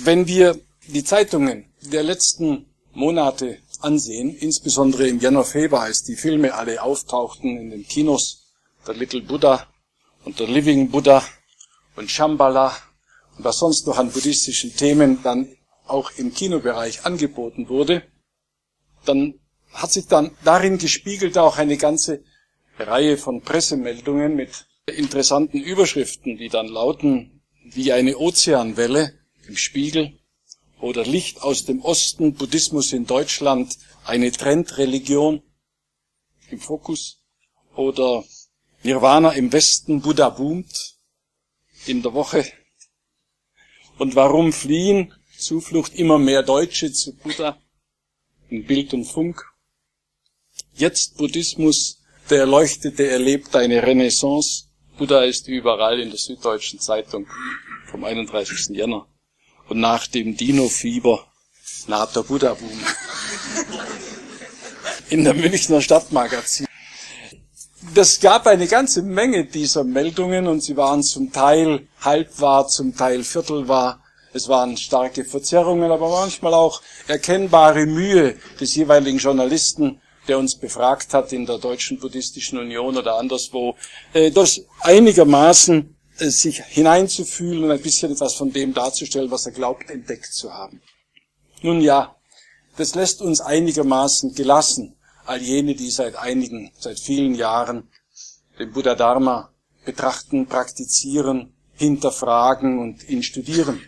Wenn wir die Zeitungen der letzten Monate ansehen, insbesondere im Januar, Februar, als die Filme alle auftauchten in den Kinos, der Little Buddha und der Living Buddha und Shambhala und was sonst noch an buddhistischen Themen dann auch im Kinobereich angeboten wurde, dann hat sich dann darin gespiegelt auch eine ganze Reihe von Pressemeldungen mit interessanten Überschriften, die dann lauten, wie eine Ozeanwelle im Spiegel oder Licht aus dem Osten, Buddhismus in Deutschland, eine Trendreligion im Fokus oder Nirvana im Westen, Buddha boomt in der Woche. Und warum fliehen? Zuflucht immer mehr Deutsche zu Buddha in Bild und Funk. Jetzt Buddhismus, der Erleuchtete erlebt eine Renaissance. Buddha ist überall in der Süddeutschen Zeitung vom 31. Jänner. Und nach dem Dino-Fieber naht der Buddha-Boom. In der Münchner Stadtmagazin. Das gab eine ganze Menge dieser Meldungen und sie waren zum Teil halbwahr, zum Teil viertelwahr. Es waren starke Verzerrungen, aber manchmal auch erkennbare Mühe des jeweiligen Journalisten, der uns befragt hat in der Deutschen Buddhistischen Union oder anderswo, äh, das einigermaßen sich hineinzufühlen und ein bisschen etwas von dem darzustellen, was er glaubt, entdeckt zu haben. Nun ja, das lässt uns einigermaßen gelassen, all jene, die seit einigen, seit vielen Jahren den Buddha Dharma betrachten, praktizieren, hinterfragen und ihn studieren.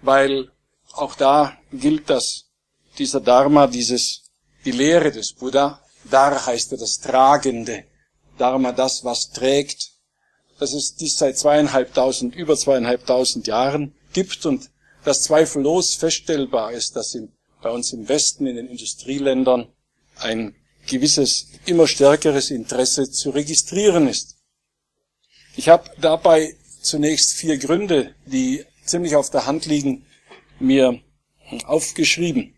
Weil auch da gilt, dass dieser Dharma, dieses, die Lehre des Buddha, Dar heißt ja das Tragende, Dharma das, was trägt, dass es dies seit zweieinhalbtausend, über zweieinhalbtausend Jahren gibt und dass zweifellos feststellbar ist, dass in, bei uns im Westen, in den Industrieländern, ein gewisses, immer stärkeres Interesse zu registrieren ist. Ich habe dabei zunächst vier Gründe, die ziemlich auf der Hand liegen, mir aufgeschrieben.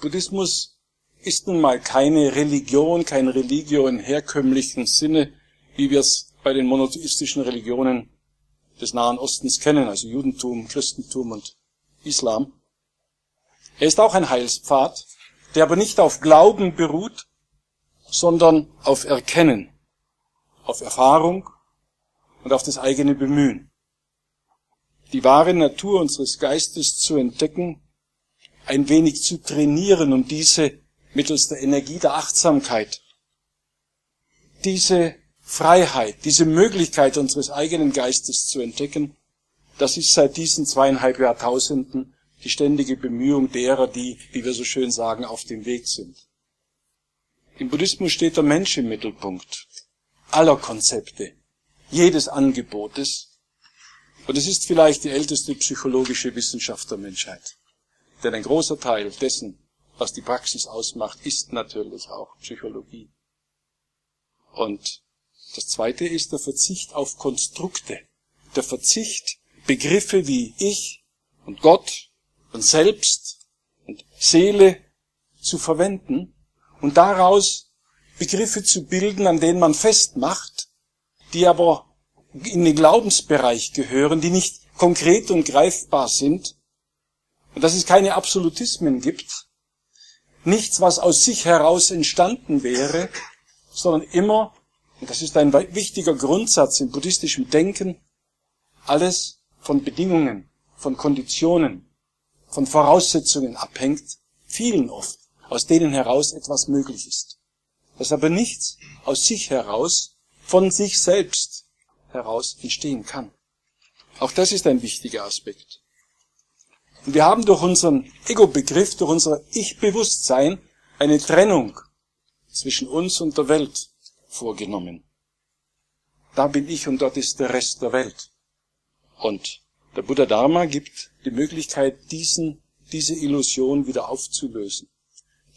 Buddhismus ist nun mal keine Religion, kein Religio im herkömmlichen Sinne, wie wir es bei den monotheistischen Religionen des Nahen Ostens kennen, also Judentum, Christentum und Islam. Er ist auch ein Heilspfad, der aber nicht auf Glauben beruht, sondern auf Erkennen, auf Erfahrung und auf das eigene Bemühen. Die wahre Natur unseres Geistes zu entdecken, ein wenig zu trainieren und diese mittels der Energie der Achtsamkeit, diese Freiheit, diese Möglichkeit unseres eigenen Geistes zu entdecken, das ist seit diesen zweieinhalb Jahrtausenden die ständige Bemühung derer, die, wie wir so schön sagen, auf dem Weg sind. Im Buddhismus steht der Mensch im Mittelpunkt aller Konzepte, jedes Angebotes. Und es ist vielleicht die älteste psychologische Wissenschaft der Menschheit. Denn ein großer Teil dessen, was die Praxis ausmacht, ist natürlich auch Psychologie. Und das zweite ist der Verzicht auf Konstrukte. Der Verzicht, Begriffe wie ich und Gott und Selbst und Seele zu verwenden und daraus Begriffe zu bilden, an denen man festmacht, die aber in den Glaubensbereich gehören, die nicht konkret und greifbar sind, und dass es keine Absolutismen gibt, nichts, was aus sich heraus entstanden wäre, sondern immer, und das ist ein wichtiger Grundsatz im buddhistischen Denken, alles von Bedingungen, von Konditionen, von Voraussetzungen abhängt, vielen oft, aus denen heraus etwas möglich ist. Dass aber nichts aus sich heraus, von sich selbst heraus entstehen kann. Auch das ist ein wichtiger Aspekt. Und wir haben durch unseren Ego-Begriff, durch unser Ich-Bewusstsein eine Trennung zwischen uns und der Welt vorgenommen. Da bin ich und dort ist der Rest der Welt. Und der Buddha Dharma gibt die Möglichkeit, diesen, diese Illusion wieder aufzulösen.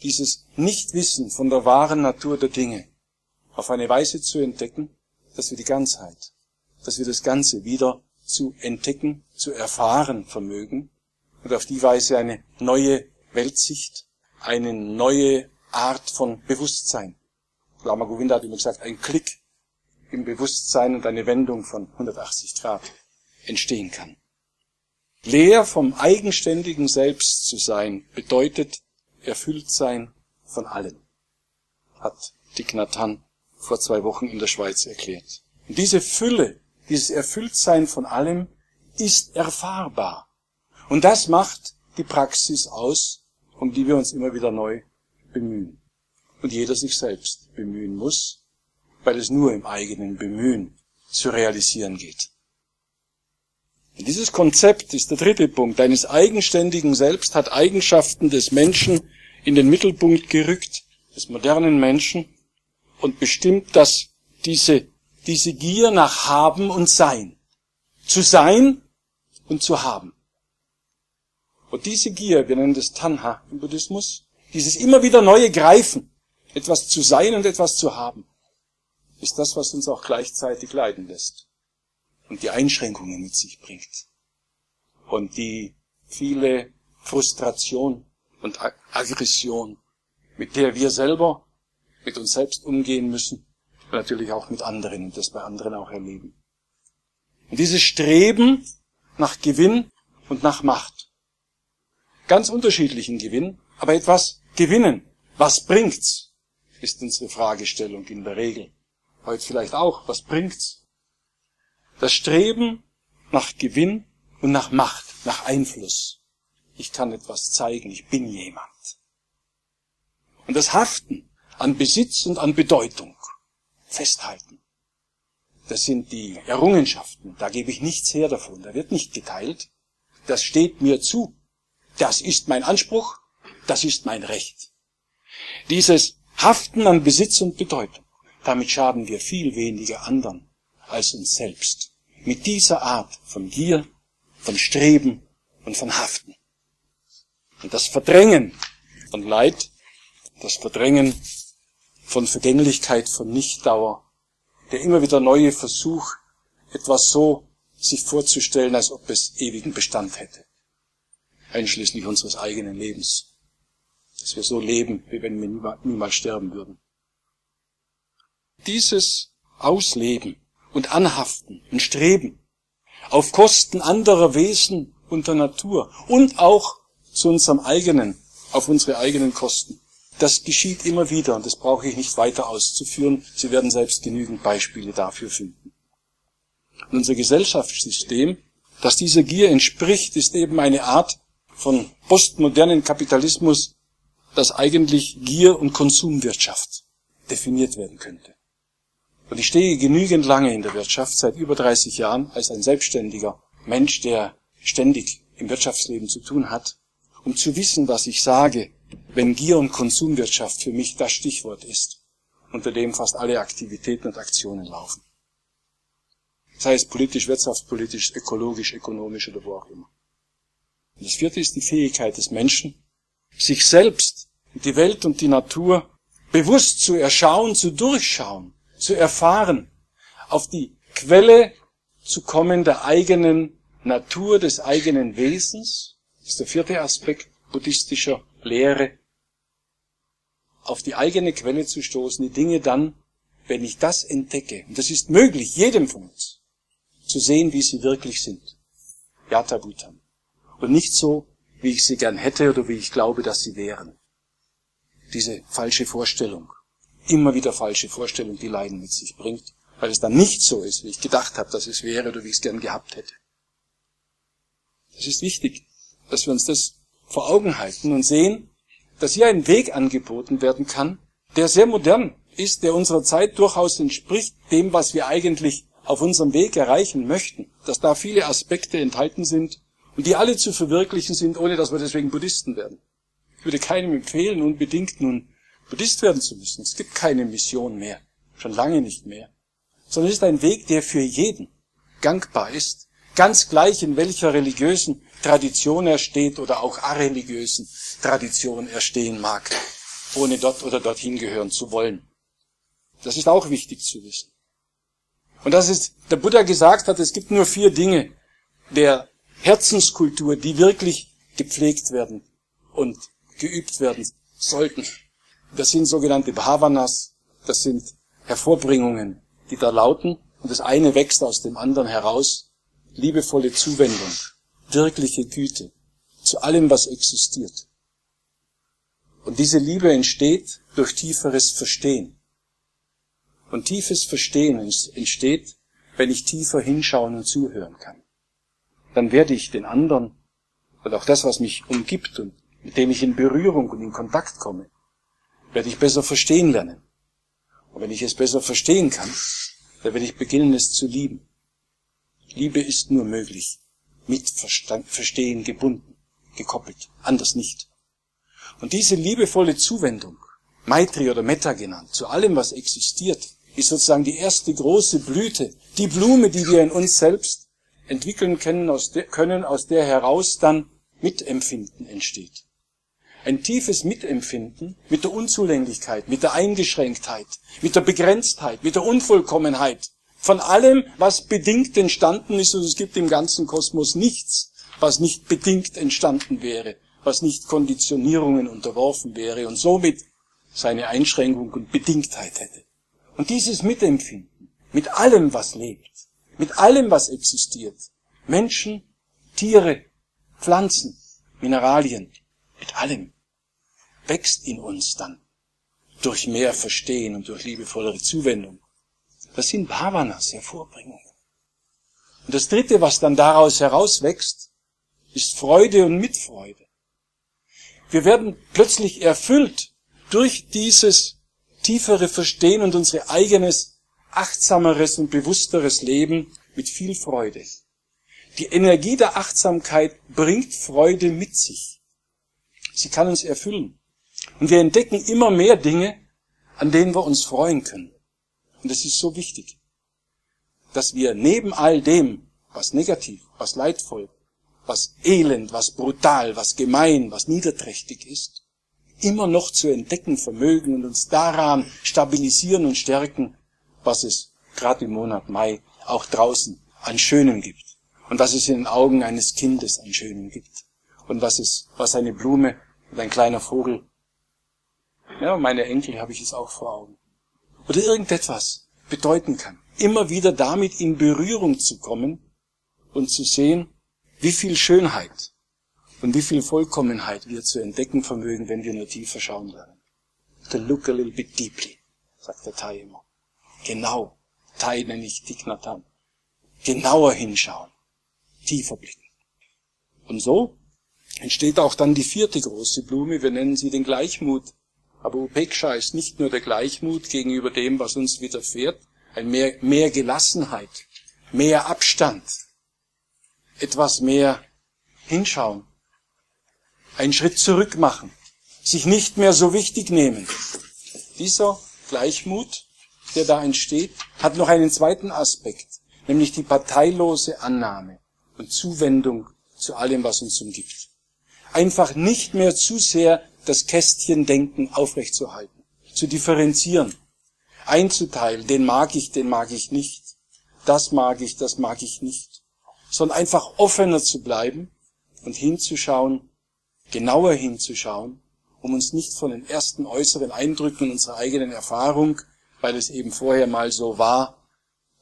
Dieses Nichtwissen von der wahren Natur der Dinge auf eine Weise zu entdecken, dass wir die Ganzheit, dass wir das Ganze wieder zu entdecken, zu erfahren vermögen und auf die Weise eine neue Weltsicht, eine neue Art von Bewusstsein. Lama Govinda hat immer gesagt, ein Klick im Bewusstsein und eine Wendung von 180 Grad entstehen kann. Leer vom eigenständigen Selbst zu sein, bedeutet erfüllt sein von allem, hat Dick Nathan vor zwei Wochen in der Schweiz erklärt. Und diese Fülle, dieses Erfülltsein von allem ist erfahrbar. Und das macht die Praxis aus, um die wir uns immer wieder neu bemühen. Und jeder sich selbst bemühen muss, weil es nur im eigenen Bemühen zu realisieren geht. Dieses Konzept ist der dritte Punkt. Eines eigenständigen Selbst hat Eigenschaften des Menschen in den Mittelpunkt gerückt, des modernen Menschen, und bestimmt, dass diese, diese Gier nach Haben und Sein, zu sein und zu haben. Und diese Gier, wir nennen das Tanha im Buddhismus, dieses immer wieder neue Greifen, etwas zu sein und etwas zu haben, ist das, was uns auch gleichzeitig leiden lässt und die Einschränkungen mit sich bringt und die viele Frustration und Aggression, mit der wir selber mit uns selbst umgehen müssen natürlich auch mit anderen und das bei anderen auch erleben. Und dieses Streben nach Gewinn und nach Macht. Ganz unterschiedlichen Gewinn, aber etwas gewinnen. Was bringt's? Ist unsere Fragestellung in der Regel. Heute vielleicht auch. Was bringt's? Das Streben nach Gewinn und nach Macht, nach Einfluss. Ich kann etwas zeigen, ich bin jemand. Und das Haften an Besitz und an Bedeutung. Festhalten. Das sind die Errungenschaften. Da gebe ich nichts her davon. Da wird nicht geteilt. Das steht mir zu. Das ist mein Anspruch. Das ist mein Recht. Dieses Haften an Besitz und Bedeutung. Damit schaden wir viel weniger anderen als uns selbst. Mit dieser Art von Gier, von Streben und von Haften. Und das Verdrängen von Leid, das Verdrängen von Vergänglichkeit, von Nichtdauer, der immer wieder neue Versuch, etwas so sich vorzustellen, als ob es ewigen Bestand hätte. Einschließlich unseres eigenen Lebens. Dass wir so leben, wie wenn wir niemals sterben würden. Dieses Ausleben und Anhaften und Streben auf Kosten anderer Wesen und der Natur und auch zu unserem eigenen, auf unsere eigenen Kosten. Das geschieht immer wieder und das brauche ich nicht weiter auszuführen. Sie werden selbst genügend Beispiele dafür finden. Und unser Gesellschaftssystem, das dieser Gier entspricht, ist eben eine Art von postmodernen Kapitalismus, das eigentlich Gier- und Konsumwirtschaft definiert werden könnte. Und ich stehe genügend lange in der Wirtschaft, seit über 30 Jahren, als ein selbstständiger Mensch, der ständig im Wirtschaftsleben zu tun hat, um zu wissen, was ich sage, wenn Gier- und Konsumwirtschaft für mich das Stichwort ist, unter dem fast alle Aktivitäten und Aktionen laufen. Sei es politisch, wirtschaftspolitisch, ökologisch, ökonomisch oder wo auch immer. Und das vierte ist die Fähigkeit des Menschen, sich selbst, die Welt und die Natur bewusst zu erschauen, zu durchschauen zu erfahren, auf die Quelle zu kommen der eigenen Natur, des eigenen Wesens, ist der vierte Aspekt buddhistischer Lehre, auf die eigene Quelle zu stoßen, die Dinge dann, wenn ich das entdecke, und das ist möglich, jedem von uns, zu sehen, wie sie wirklich sind. Yata. Und nicht so, wie ich sie gern hätte oder wie ich glaube, dass sie wären. Diese falsche Vorstellung immer wieder falsche Vorstellung, die Leiden mit sich bringt, weil es dann nicht so ist, wie ich gedacht habe, dass es wäre oder wie ich es gern gehabt hätte. Es ist wichtig, dass wir uns das vor Augen halten und sehen, dass hier ein Weg angeboten werden kann, der sehr modern ist, der unserer Zeit durchaus entspricht dem, was wir eigentlich auf unserem Weg erreichen möchten, dass da viele Aspekte enthalten sind und die alle zu verwirklichen sind, ohne dass wir deswegen Buddhisten werden. Ich würde keinem empfehlen, unbedingt nun Buddhist werden zu müssen. Es gibt keine Mission mehr. Schon lange nicht mehr. Sondern es ist ein Weg, der für jeden gangbar ist. Ganz gleich in welcher religiösen Tradition er steht oder auch areligiösen Tradition er stehen mag, ohne dort oder dorthin gehören zu wollen. Das ist auch wichtig zu wissen. Und das ist, der Buddha gesagt hat, es gibt nur vier Dinge der Herzenskultur, die wirklich gepflegt werden und geübt werden sollten. Das sind sogenannte Bhavanas, das sind Hervorbringungen, die da lauten, und das eine wächst aus dem anderen heraus, liebevolle Zuwendung, wirkliche Güte zu allem, was existiert. Und diese Liebe entsteht durch tieferes Verstehen. Und tiefes Verstehen entsteht, wenn ich tiefer hinschauen und zuhören kann. Dann werde ich den anderen und auch das, was mich umgibt und mit dem ich in Berührung und in Kontakt komme, werde ich besser verstehen lernen. Und wenn ich es besser verstehen kann, dann werde ich beginnen, es zu lieben. Liebe ist nur möglich, mit Verstand, Verstehen gebunden, gekoppelt, anders nicht. Und diese liebevolle Zuwendung, Maitri oder Metta genannt, zu allem, was existiert, ist sozusagen die erste große Blüte, die Blume, die wir in uns selbst entwickeln können, aus der, können, aus der heraus dann Mitempfinden entsteht. Ein tiefes Mitempfinden mit der Unzulänglichkeit, mit der Eingeschränktheit, mit der Begrenztheit, mit der Unvollkommenheit, von allem, was bedingt entstanden ist, und es gibt im ganzen Kosmos nichts, was nicht bedingt entstanden wäre, was nicht Konditionierungen unterworfen wäre und somit seine Einschränkung und Bedingtheit hätte. Und dieses Mitempfinden mit allem, was lebt, mit allem, was existiert, Menschen, Tiere, Pflanzen, Mineralien, mit allem, wächst in uns dann durch mehr Verstehen und durch liebevollere Zuwendung. Das sind Bhavanas, Hervorbringungen. Und das Dritte, was dann daraus herauswächst, ist Freude und Mitfreude. Wir werden plötzlich erfüllt durch dieses tiefere Verstehen und unser eigenes achtsameres und bewussteres Leben mit viel Freude. Die Energie der Achtsamkeit bringt Freude mit sich. Sie kann uns erfüllen. Und wir entdecken immer mehr Dinge, an denen wir uns freuen können. Und es ist so wichtig, dass wir neben all dem, was negativ, was leidvoll, was elend, was brutal, was gemein, was niederträchtig ist, immer noch zu entdecken vermögen und uns daran stabilisieren und stärken, was es gerade im Monat Mai auch draußen an Schönem gibt und was es in den Augen eines Kindes an Schönem gibt und was es, was eine Blume und ein kleiner Vogel, ja, meine Enkel habe ich es auch vor Augen, oder irgendetwas bedeuten kann. Immer wieder damit in Berührung zu kommen und zu sehen, wie viel Schönheit und wie viel Vollkommenheit wir zu entdecken vermögen, wenn wir nur tiefer schauen lernen. To look a little bit deeply, sagt der Thai immer. Genau. Nenne ich Tignatan. Genauer hinschauen. Tiefer blicken. Und so entsteht auch dann die vierte große Blume. Wir nennen sie den Gleichmut. Aber Upeksha ist nicht nur der Gleichmut gegenüber dem, was uns widerfährt, ein mehr, mehr Gelassenheit, mehr Abstand, etwas mehr hinschauen, einen Schritt zurück machen, sich nicht mehr so wichtig nehmen. Dieser Gleichmut, der da entsteht, hat noch einen zweiten Aspekt, nämlich die parteilose Annahme und Zuwendung zu allem, was uns umgibt. Einfach nicht mehr zu sehr das Kästchendenken aufrechtzuerhalten, zu differenzieren, einzuteilen, den mag ich, den mag ich nicht, das mag ich, das mag ich nicht, sondern einfach offener zu bleiben und hinzuschauen, genauer hinzuschauen, um uns nicht von den ersten äußeren Eindrücken unserer eigenen Erfahrung, weil es eben vorher mal so war,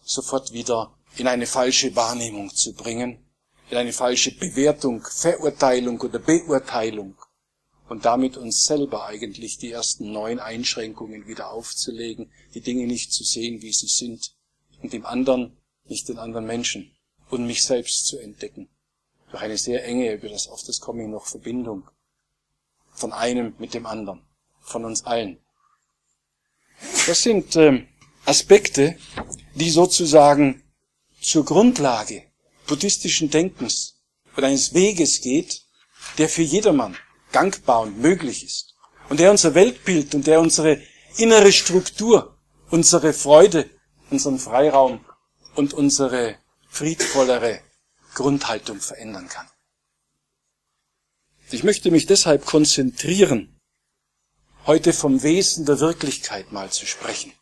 sofort wieder in eine falsche Wahrnehmung zu bringen, in eine falsche Bewertung, Verurteilung oder Beurteilung und damit uns selber eigentlich die ersten neun Einschränkungen wieder aufzulegen, die Dinge nicht zu sehen, wie sie sind, und dem anderen, nicht den anderen Menschen, und mich selbst zu entdecken. Durch eine sehr enge, über das auf das komme ich noch, Verbindung von einem mit dem anderen, von uns allen. Das sind äh, Aspekte, die sozusagen zur Grundlage buddhistischen Denkens und eines Weges geht, der für jedermann gangbar und möglich ist und der unser Weltbild und der unsere innere Struktur, unsere Freude, unseren Freiraum und unsere friedvollere Grundhaltung verändern kann. Ich möchte mich deshalb konzentrieren, heute vom Wesen der Wirklichkeit mal zu sprechen.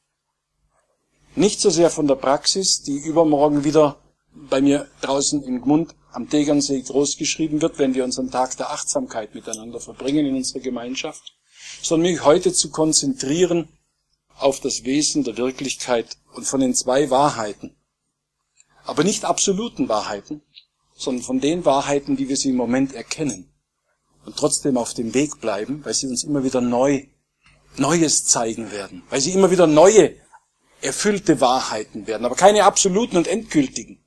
Nicht so sehr von der Praxis, die übermorgen wieder bei mir draußen im Gmund am Tegernsee großgeschrieben wird, wenn wir unseren Tag der Achtsamkeit miteinander verbringen in unserer Gemeinschaft, sondern mich heute zu konzentrieren auf das Wesen der Wirklichkeit und von den zwei Wahrheiten, aber nicht absoluten Wahrheiten, sondern von den Wahrheiten, wie wir sie im Moment erkennen. Und trotzdem auf dem Weg bleiben, weil sie uns immer wieder neu, Neues zeigen werden, weil sie immer wieder neue, erfüllte Wahrheiten werden, aber keine absoluten und endgültigen.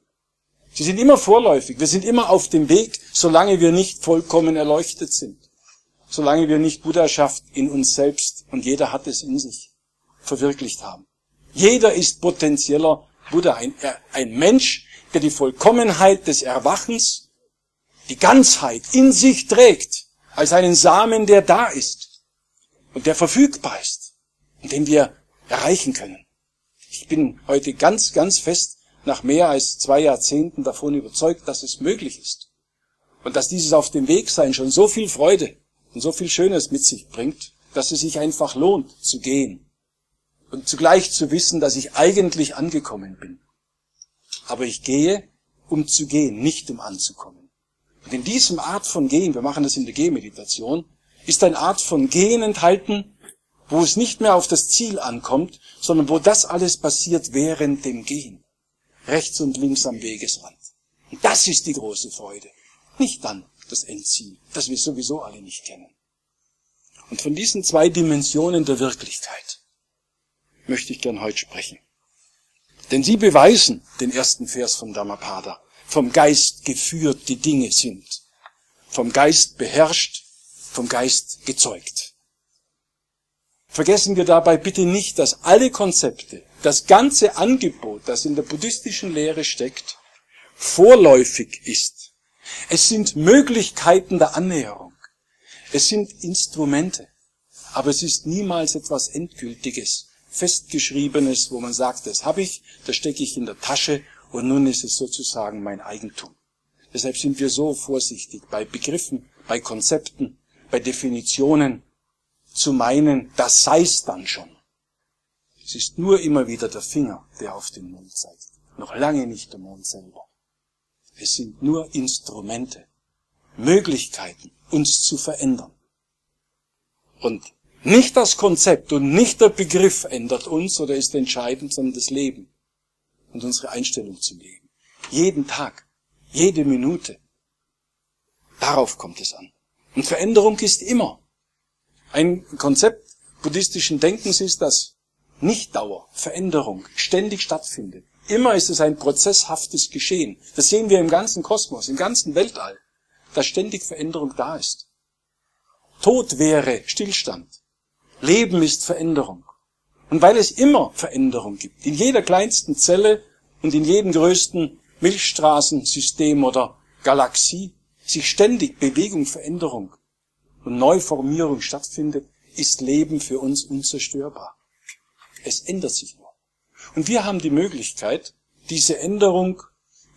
Sie sind immer vorläufig. Wir sind immer auf dem Weg, solange wir nicht vollkommen erleuchtet sind. Solange wir nicht Buddhaschaft in uns selbst, und jeder hat es in sich, verwirklicht haben. Jeder ist potenzieller Buddha, ein, ein Mensch, der die Vollkommenheit des Erwachens, die Ganzheit in sich trägt, als einen Samen, der da ist und der verfügbar ist und den wir erreichen können. Ich bin heute ganz, ganz fest nach mehr als zwei Jahrzehnten davon überzeugt, dass es möglich ist. Und dass dieses auf dem Weg sein schon so viel Freude und so viel Schönes mit sich bringt, dass es sich einfach lohnt zu gehen. Und zugleich zu wissen, dass ich eigentlich angekommen bin. Aber ich gehe, um zu gehen, nicht um anzukommen. Und in diesem Art von Gehen, wir machen das in der Gehmeditation, ist eine Art von Gehen enthalten, wo es nicht mehr auf das Ziel ankommt, sondern wo das alles passiert während dem Gehen rechts und links am Wegesrand. Und das ist die große Freude. Nicht dann das Endziel, das wir sowieso alle nicht kennen. Und von diesen zwei Dimensionen der Wirklichkeit möchte ich gern heute sprechen. Denn sie beweisen den ersten Vers vom Dhammapada. Vom Geist geführt die Dinge sind. Vom Geist beherrscht, vom Geist gezeugt. Vergessen wir dabei bitte nicht, dass alle Konzepte, das ganze Angebot, das in der buddhistischen Lehre steckt, vorläufig ist. Es sind Möglichkeiten der Annäherung. Es sind Instrumente. Aber es ist niemals etwas Endgültiges, Festgeschriebenes, wo man sagt, das habe ich, das stecke ich in der Tasche und nun ist es sozusagen mein Eigentum. Deshalb sind wir so vorsichtig bei Begriffen, bei Konzepten, bei Definitionen zu meinen, das sei's dann schon. Es ist nur immer wieder der Finger, der auf den Mond zeigt. Noch lange nicht der Mond selber. Es sind nur Instrumente, Möglichkeiten, uns zu verändern. Und nicht das Konzept und nicht der Begriff ändert uns oder ist entscheidend, sondern das Leben und unsere Einstellung zum Leben. Jeden Tag, jede Minute. Darauf kommt es an. Und Veränderung ist immer. Ein Konzept buddhistischen Denkens ist, dass Nichtdauer, Veränderung ständig stattfindet. Immer ist es ein prozesshaftes Geschehen. Das sehen wir im ganzen Kosmos, im ganzen Weltall, dass ständig Veränderung da ist. Tod wäre Stillstand. Leben ist Veränderung. Und weil es immer Veränderung gibt, in jeder kleinsten Zelle und in jedem größten Milchstraßensystem oder Galaxie, sich ständig Bewegung, Veränderung und Neuformierung stattfindet, ist Leben für uns unzerstörbar. Es ändert sich nur. Und wir haben die Möglichkeit, diese Änderung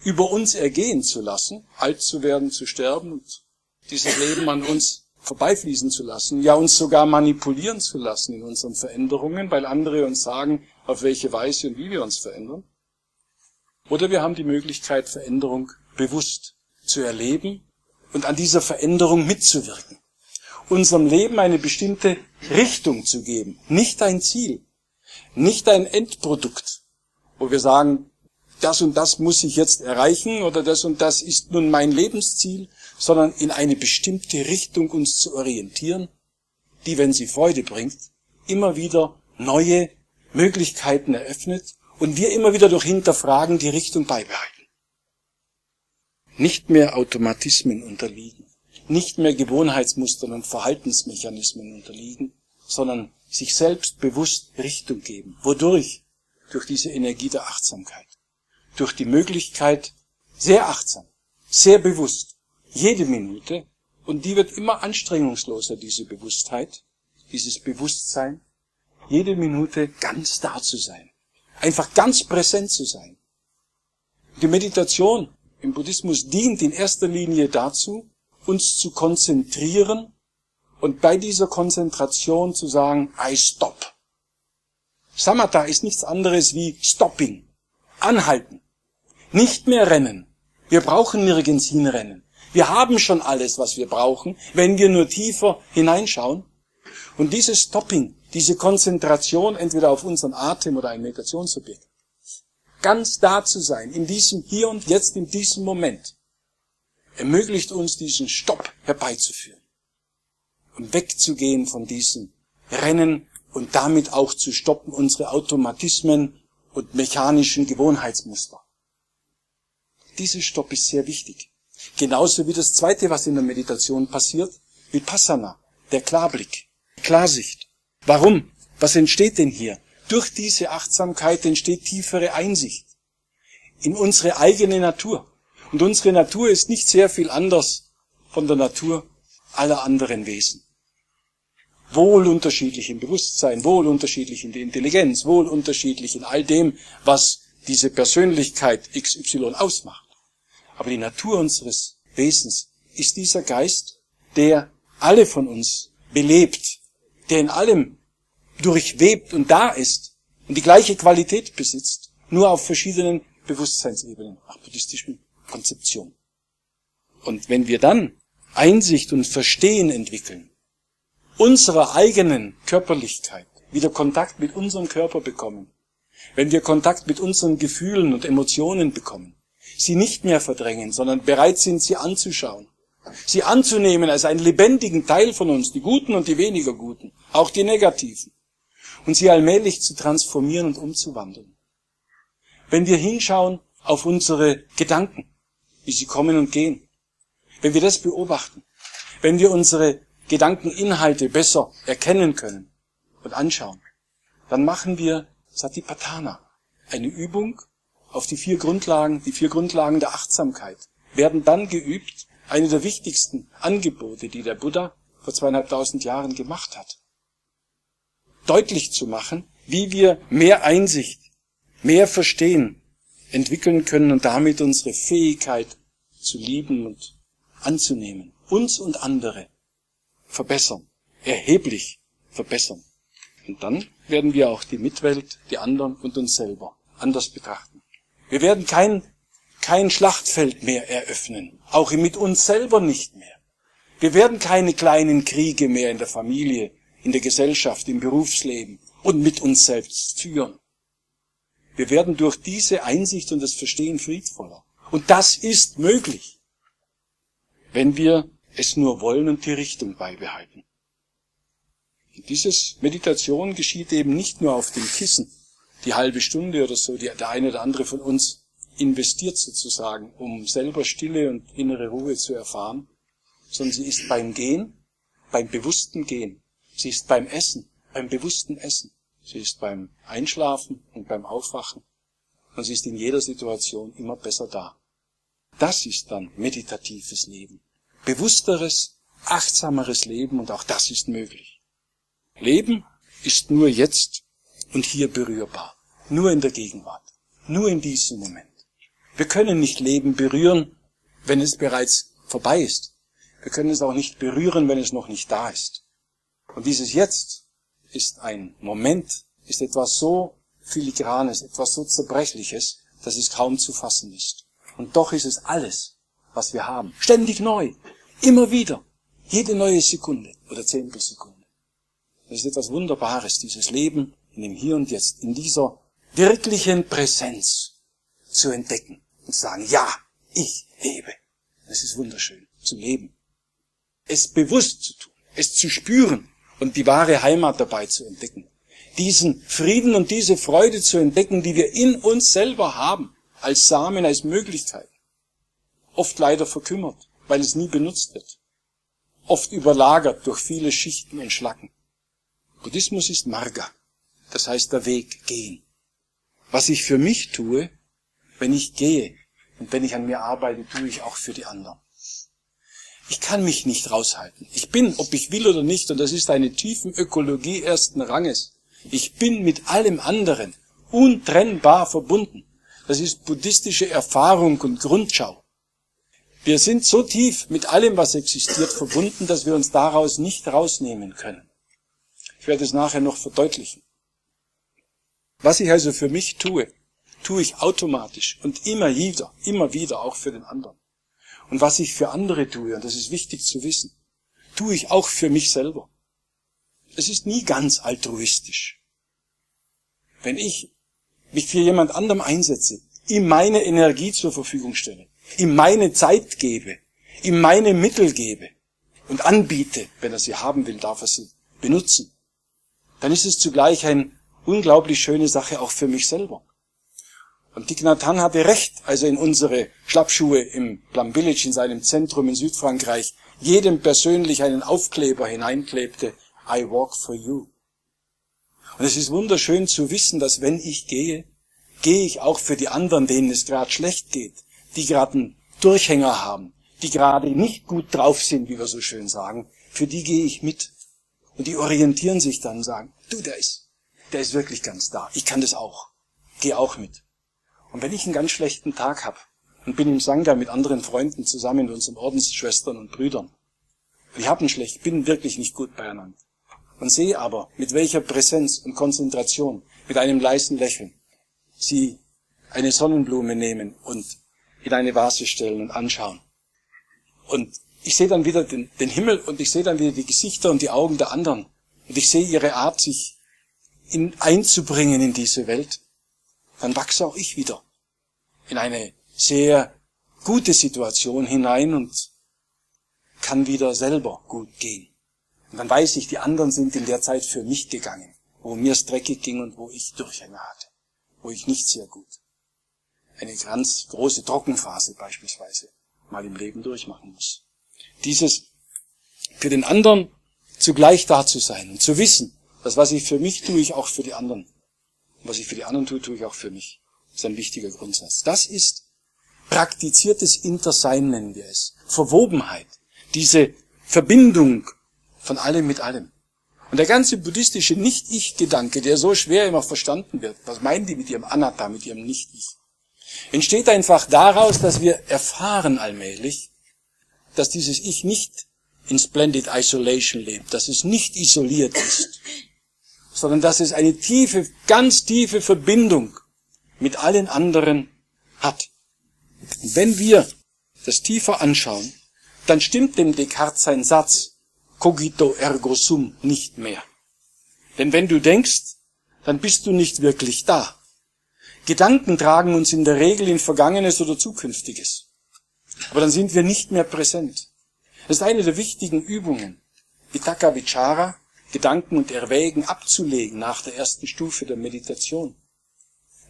über uns ergehen zu lassen, alt zu werden, zu sterben und dieses Leben an uns vorbeifließen zu lassen, ja uns sogar manipulieren zu lassen in unseren Veränderungen, weil andere uns sagen, auf welche Weise und wie wir uns verändern. Oder wir haben die Möglichkeit, Veränderung bewusst zu erleben und an dieser Veränderung mitzuwirken. Unserem Leben eine bestimmte Richtung zu geben, nicht ein Ziel, nicht ein Endprodukt, wo wir sagen, das und das muss ich jetzt erreichen oder das und das ist nun mein Lebensziel, sondern in eine bestimmte Richtung uns zu orientieren, die, wenn sie Freude bringt, immer wieder neue Möglichkeiten eröffnet und wir immer wieder durch Hinterfragen die Richtung beibehalten. Nicht mehr Automatismen unterliegen, nicht mehr Gewohnheitsmustern und Verhaltensmechanismen unterliegen, sondern sich selbst bewusst Richtung geben. Wodurch? Durch diese Energie der Achtsamkeit. Durch die Möglichkeit, sehr achtsam, sehr bewusst, jede Minute, und die wird immer anstrengungsloser, diese Bewusstheit, dieses Bewusstsein, jede Minute ganz da zu sein. Einfach ganz präsent zu sein. Die Meditation im Buddhismus dient in erster Linie dazu, uns zu konzentrieren und bei dieser Konzentration zu sagen, I stop. Samatha ist nichts anderes wie stopping, anhalten, nicht mehr rennen. Wir brauchen nirgends hinrennen. Wir haben schon alles, was wir brauchen, wenn wir nur tiefer hineinschauen. Und dieses Stopping, diese Konzentration entweder auf unseren Atem oder ein Meditationsobjekt, ganz da zu sein, in diesem Hier und Jetzt, in diesem Moment, ermöglicht uns diesen Stopp herbeizuführen und wegzugehen von diesem Rennen und damit auch zu stoppen unsere Automatismen und mechanischen Gewohnheitsmuster. Dieser Stopp ist sehr wichtig. Genauso wie das zweite, was in der Meditation passiert, Vipassana, der Klarblick, Klarsicht. Warum? Was entsteht denn hier? Durch diese Achtsamkeit entsteht tiefere Einsicht in unsere eigene Natur. Und unsere Natur ist nicht sehr viel anders von der Natur aller anderen Wesen. Wohl unterschiedlich im Bewusstsein, wohl unterschiedlich in der Intelligenz, wohl unterschiedlich in all dem, was diese Persönlichkeit XY ausmacht. Aber die Natur unseres Wesens ist dieser Geist, der alle von uns belebt, der in allem durchwebt und da ist und die gleiche Qualität besitzt, nur auf verschiedenen Bewusstseinsebenen nach buddhistischen Konzeption. Und wenn wir dann Einsicht und Verstehen entwickeln, unserer eigenen Körperlichkeit wieder Kontakt mit unserem Körper bekommen, wenn wir Kontakt mit unseren Gefühlen und Emotionen bekommen, sie nicht mehr verdrängen, sondern bereit sind, sie anzuschauen, sie anzunehmen als einen lebendigen Teil von uns, die guten und die weniger guten, auch die negativen, und sie allmählich zu transformieren und umzuwandeln. Wenn wir hinschauen auf unsere Gedanken, wie sie kommen und gehen, wenn wir das beobachten, wenn wir unsere Gedankeninhalte besser erkennen können und anschauen, dann machen wir Satipatthana, eine Übung auf die vier Grundlagen, die vier Grundlagen der Achtsamkeit, werden dann geübt, eine der wichtigsten Angebote, die der Buddha vor zweieinhalbtausend Jahren gemacht hat. Deutlich zu machen, wie wir mehr Einsicht, mehr Verstehen entwickeln können und damit unsere Fähigkeit zu lieben und anzunehmen, uns und andere verbessern, erheblich verbessern. Und dann werden wir auch die Mitwelt, die anderen und uns selber anders betrachten. Wir werden kein, kein Schlachtfeld mehr eröffnen, auch mit uns selber nicht mehr. Wir werden keine kleinen Kriege mehr in der Familie, in der Gesellschaft, im Berufsleben und mit uns selbst führen. Wir werden durch diese Einsicht und das Verstehen friedvoller. Und das ist möglich, wenn wir es nur wollen und die Richtung beibehalten. Und dieses Meditation geschieht eben nicht nur auf dem Kissen, die halbe Stunde oder so, die der eine oder andere von uns investiert sozusagen, um selber Stille und innere Ruhe zu erfahren, sondern sie ist beim Gehen, beim bewussten Gehen. Sie ist beim Essen, beim bewussten Essen. Sie ist beim Einschlafen und beim Aufwachen. Und sie ist in jeder Situation immer besser da. Das ist dann meditatives Leben bewussteres, achtsameres Leben und auch das ist möglich. Leben ist nur jetzt und hier berührbar, nur in der Gegenwart, nur in diesem Moment. Wir können nicht Leben berühren, wenn es bereits vorbei ist. Wir können es auch nicht berühren, wenn es noch nicht da ist. Und dieses Jetzt ist ein Moment, ist etwas so filigranes, etwas so zerbrechliches, dass es kaum zu fassen ist. Und doch ist es alles, was wir haben. Ständig neu. Immer wieder. Jede neue Sekunde oder Zehntelsekunde. Das ist etwas Wunderbares, dieses Leben in dem Hier und Jetzt, in dieser wirklichen Präsenz zu entdecken und zu sagen, ja, ich lebe. Es ist wunderschön zu leben. Es bewusst zu tun, es zu spüren und die wahre Heimat dabei zu entdecken. Diesen Frieden und diese Freude zu entdecken, die wir in uns selber haben, als Samen, als Möglichkeit. Oft leider verkümmert weil es nie benutzt wird. Oft überlagert durch viele Schichten und Schlacken. Buddhismus ist Marga, das heißt der Weg, gehen. Was ich für mich tue, wenn ich gehe und wenn ich an mir arbeite, tue ich auch für die anderen. Ich kann mich nicht raushalten. Ich bin, ob ich will oder nicht, und das ist eine tiefen Ökologie ersten Ranges. Ich bin mit allem anderen untrennbar verbunden. Das ist buddhistische Erfahrung und Grundschau. Wir sind so tief mit allem, was existiert, verbunden, dass wir uns daraus nicht rausnehmen können. Ich werde es nachher noch verdeutlichen. Was ich also für mich tue, tue ich automatisch und immer wieder, immer wieder auch für den anderen. Und was ich für andere tue, und das ist wichtig zu wissen, tue ich auch für mich selber. Es ist nie ganz altruistisch. Wenn ich mich für jemand anderem einsetze, ihm meine Energie zur Verfügung stelle, ihm meine Zeit gebe, ihm meine Mittel gebe und anbiete, wenn er sie haben will, darf er sie benutzen, dann ist es zugleich eine unglaublich schöne Sache auch für mich selber. Und Thich Nhat hatte recht, als er in unsere Schlappschuhe im Plum Village in seinem Zentrum in Südfrankreich jedem persönlich einen Aufkleber hineinklebte, I walk for you. Und es ist wunderschön zu wissen, dass wenn ich gehe, gehe ich auch für die anderen, denen es gerade schlecht geht, die gerade einen Durchhänger haben, die gerade nicht gut drauf sind, wie wir so schön sagen, für die gehe ich mit. Und die orientieren sich dann und sagen, du, der ist, der ist wirklich ganz da. Ich kann das auch. Geh auch mit. Und wenn ich einen ganz schlechten Tag habe und bin im Sangha mit anderen Freunden zusammen mit unseren Ordensschwestern und Brüdern, und ich habe einen schlecht, bin wirklich nicht gut beieinander, und sehe aber, mit welcher Präsenz und Konzentration, mit einem leisen Lächeln, sie eine Sonnenblume nehmen und in eine Vase stellen und anschauen. Und ich sehe dann wieder den, den Himmel und ich sehe dann wieder die Gesichter und die Augen der anderen. Und ich sehe ihre Art, sich in, einzubringen in diese Welt. Dann wachse auch ich wieder in eine sehr gute Situation hinein und kann wieder selber gut gehen. Und dann weiß ich, die anderen sind in der Zeit für mich gegangen, wo mir es dreckig ging und wo ich Durchhänger hatte, wo ich nicht sehr gut eine ganz große Trockenphase beispielsweise mal im Leben durchmachen muss. Dieses für den anderen zugleich da zu sein und zu wissen, dass was ich für mich tue, ich auch für die anderen. Und was ich für die anderen tue, tue ich auch für mich. Das ist ein wichtiger Grundsatz. Das ist praktiziertes Intersein, nennen wir es. Verwobenheit. Diese Verbindung von allem mit allem. Und der ganze buddhistische Nicht-Ich-Gedanke, der so schwer immer verstanden wird, was meinen die mit ihrem Anatta, mit ihrem Nicht-Ich? Entsteht einfach daraus, dass wir erfahren allmählich, dass dieses Ich nicht in Splendid Isolation lebt, dass es nicht isoliert ist, sondern dass es eine tiefe, ganz tiefe Verbindung mit allen anderen hat. Und wenn wir das tiefer anschauen, dann stimmt dem Descartes sein Satz, cogito ergo sum, nicht mehr. Denn wenn du denkst, dann bist du nicht wirklich da. Gedanken tragen uns in der Regel in Vergangenes oder Zukünftiges. Aber dann sind wir nicht mehr präsent. Das ist eine der wichtigen Übungen. Vitaka Vichara, Gedanken und Erwägen abzulegen nach der ersten Stufe der Meditation,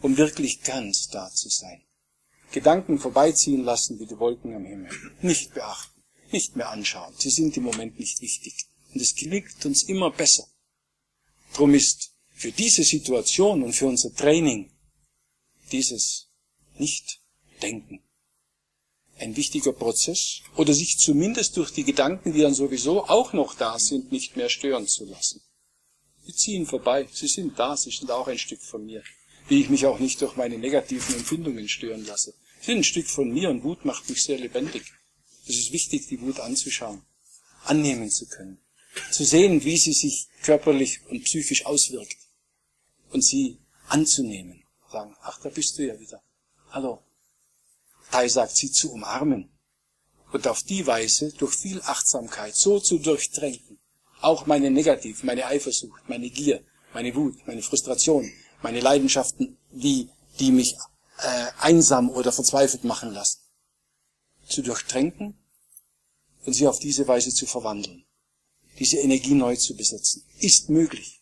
um wirklich ganz da zu sein. Gedanken vorbeiziehen lassen wie die Wolken am Himmel. Nicht beachten, nicht mehr anschauen. Sie sind im Moment nicht wichtig. Und es gelingt uns immer besser. Drum ist für diese Situation und für unser Training dieses Nicht-Denken ein wichtiger Prozess oder sich zumindest durch die Gedanken, die dann sowieso auch noch da sind, nicht mehr stören zu lassen. Sie ziehen vorbei, sie sind da, sie sind auch ein Stück von mir, wie ich mich auch nicht durch meine negativen Empfindungen stören lasse. Sie sind ein Stück von mir und Wut macht mich sehr lebendig. Es ist wichtig, die Wut anzuschauen, annehmen zu können, zu sehen, wie sie sich körperlich und psychisch auswirkt und sie anzunehmen sagen, ach, da bist du ja wieder. Hallo. Tai sagt, sie zu umarmen und auf die Weise durch viel Achtsamkeit so zu durchtränken, auch meine Negativ, meine Eifersucht, meine Gier, meine Wut, meine Frustration, meine Leidenschaften, die, die mich äh, einsam oder verzweifelt machen lassen, zu durchtränken und sie auf diese Weise zu verwandeln, diese Energie neu zu besetzen, ist möglich.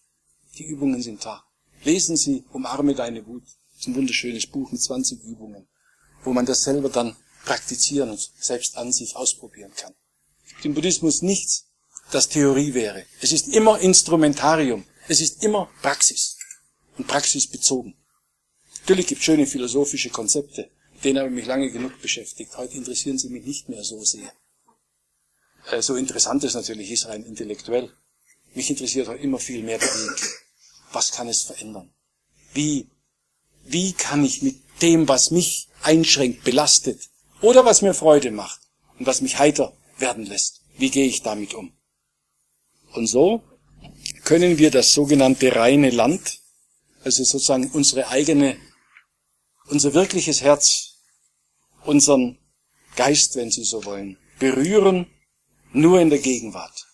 Die Übungen sind da. Lesen Sie Umarme deine Wut. Das ist ein wunderschönes Buch mit 20 Übungen, wo man das selber dann praktizieren und selbst an sich ausprobieren kann. Im Buddhismus nichts, das Theorie wäre. Es ist immer Instrumentarium. Es ist immer Praxis und praxisbezogen. Natürlich gibt es schöne philosophische Konzepte, denen habe ich mich lange genug beschäftigt. Heute interessieren sie mich nicht mehr so sehr. Äh, so interessant ist natürlich rein intellektuell. Mich interessiert heute immer viel mehr der Weg. Was kann es verändern? Wie wie kann ich mit dem, was mich einschränkt, belastet oder was mir Freude macht und was mich heiter werden lässt, wie gehe ich damit um? Und so können wir das sogenannte reine Land, also sozusagen unsere eigene, unser wirkliches Herz, unseren Geist, wenn Sie so wollen, berühren, nur in der Gegenwart.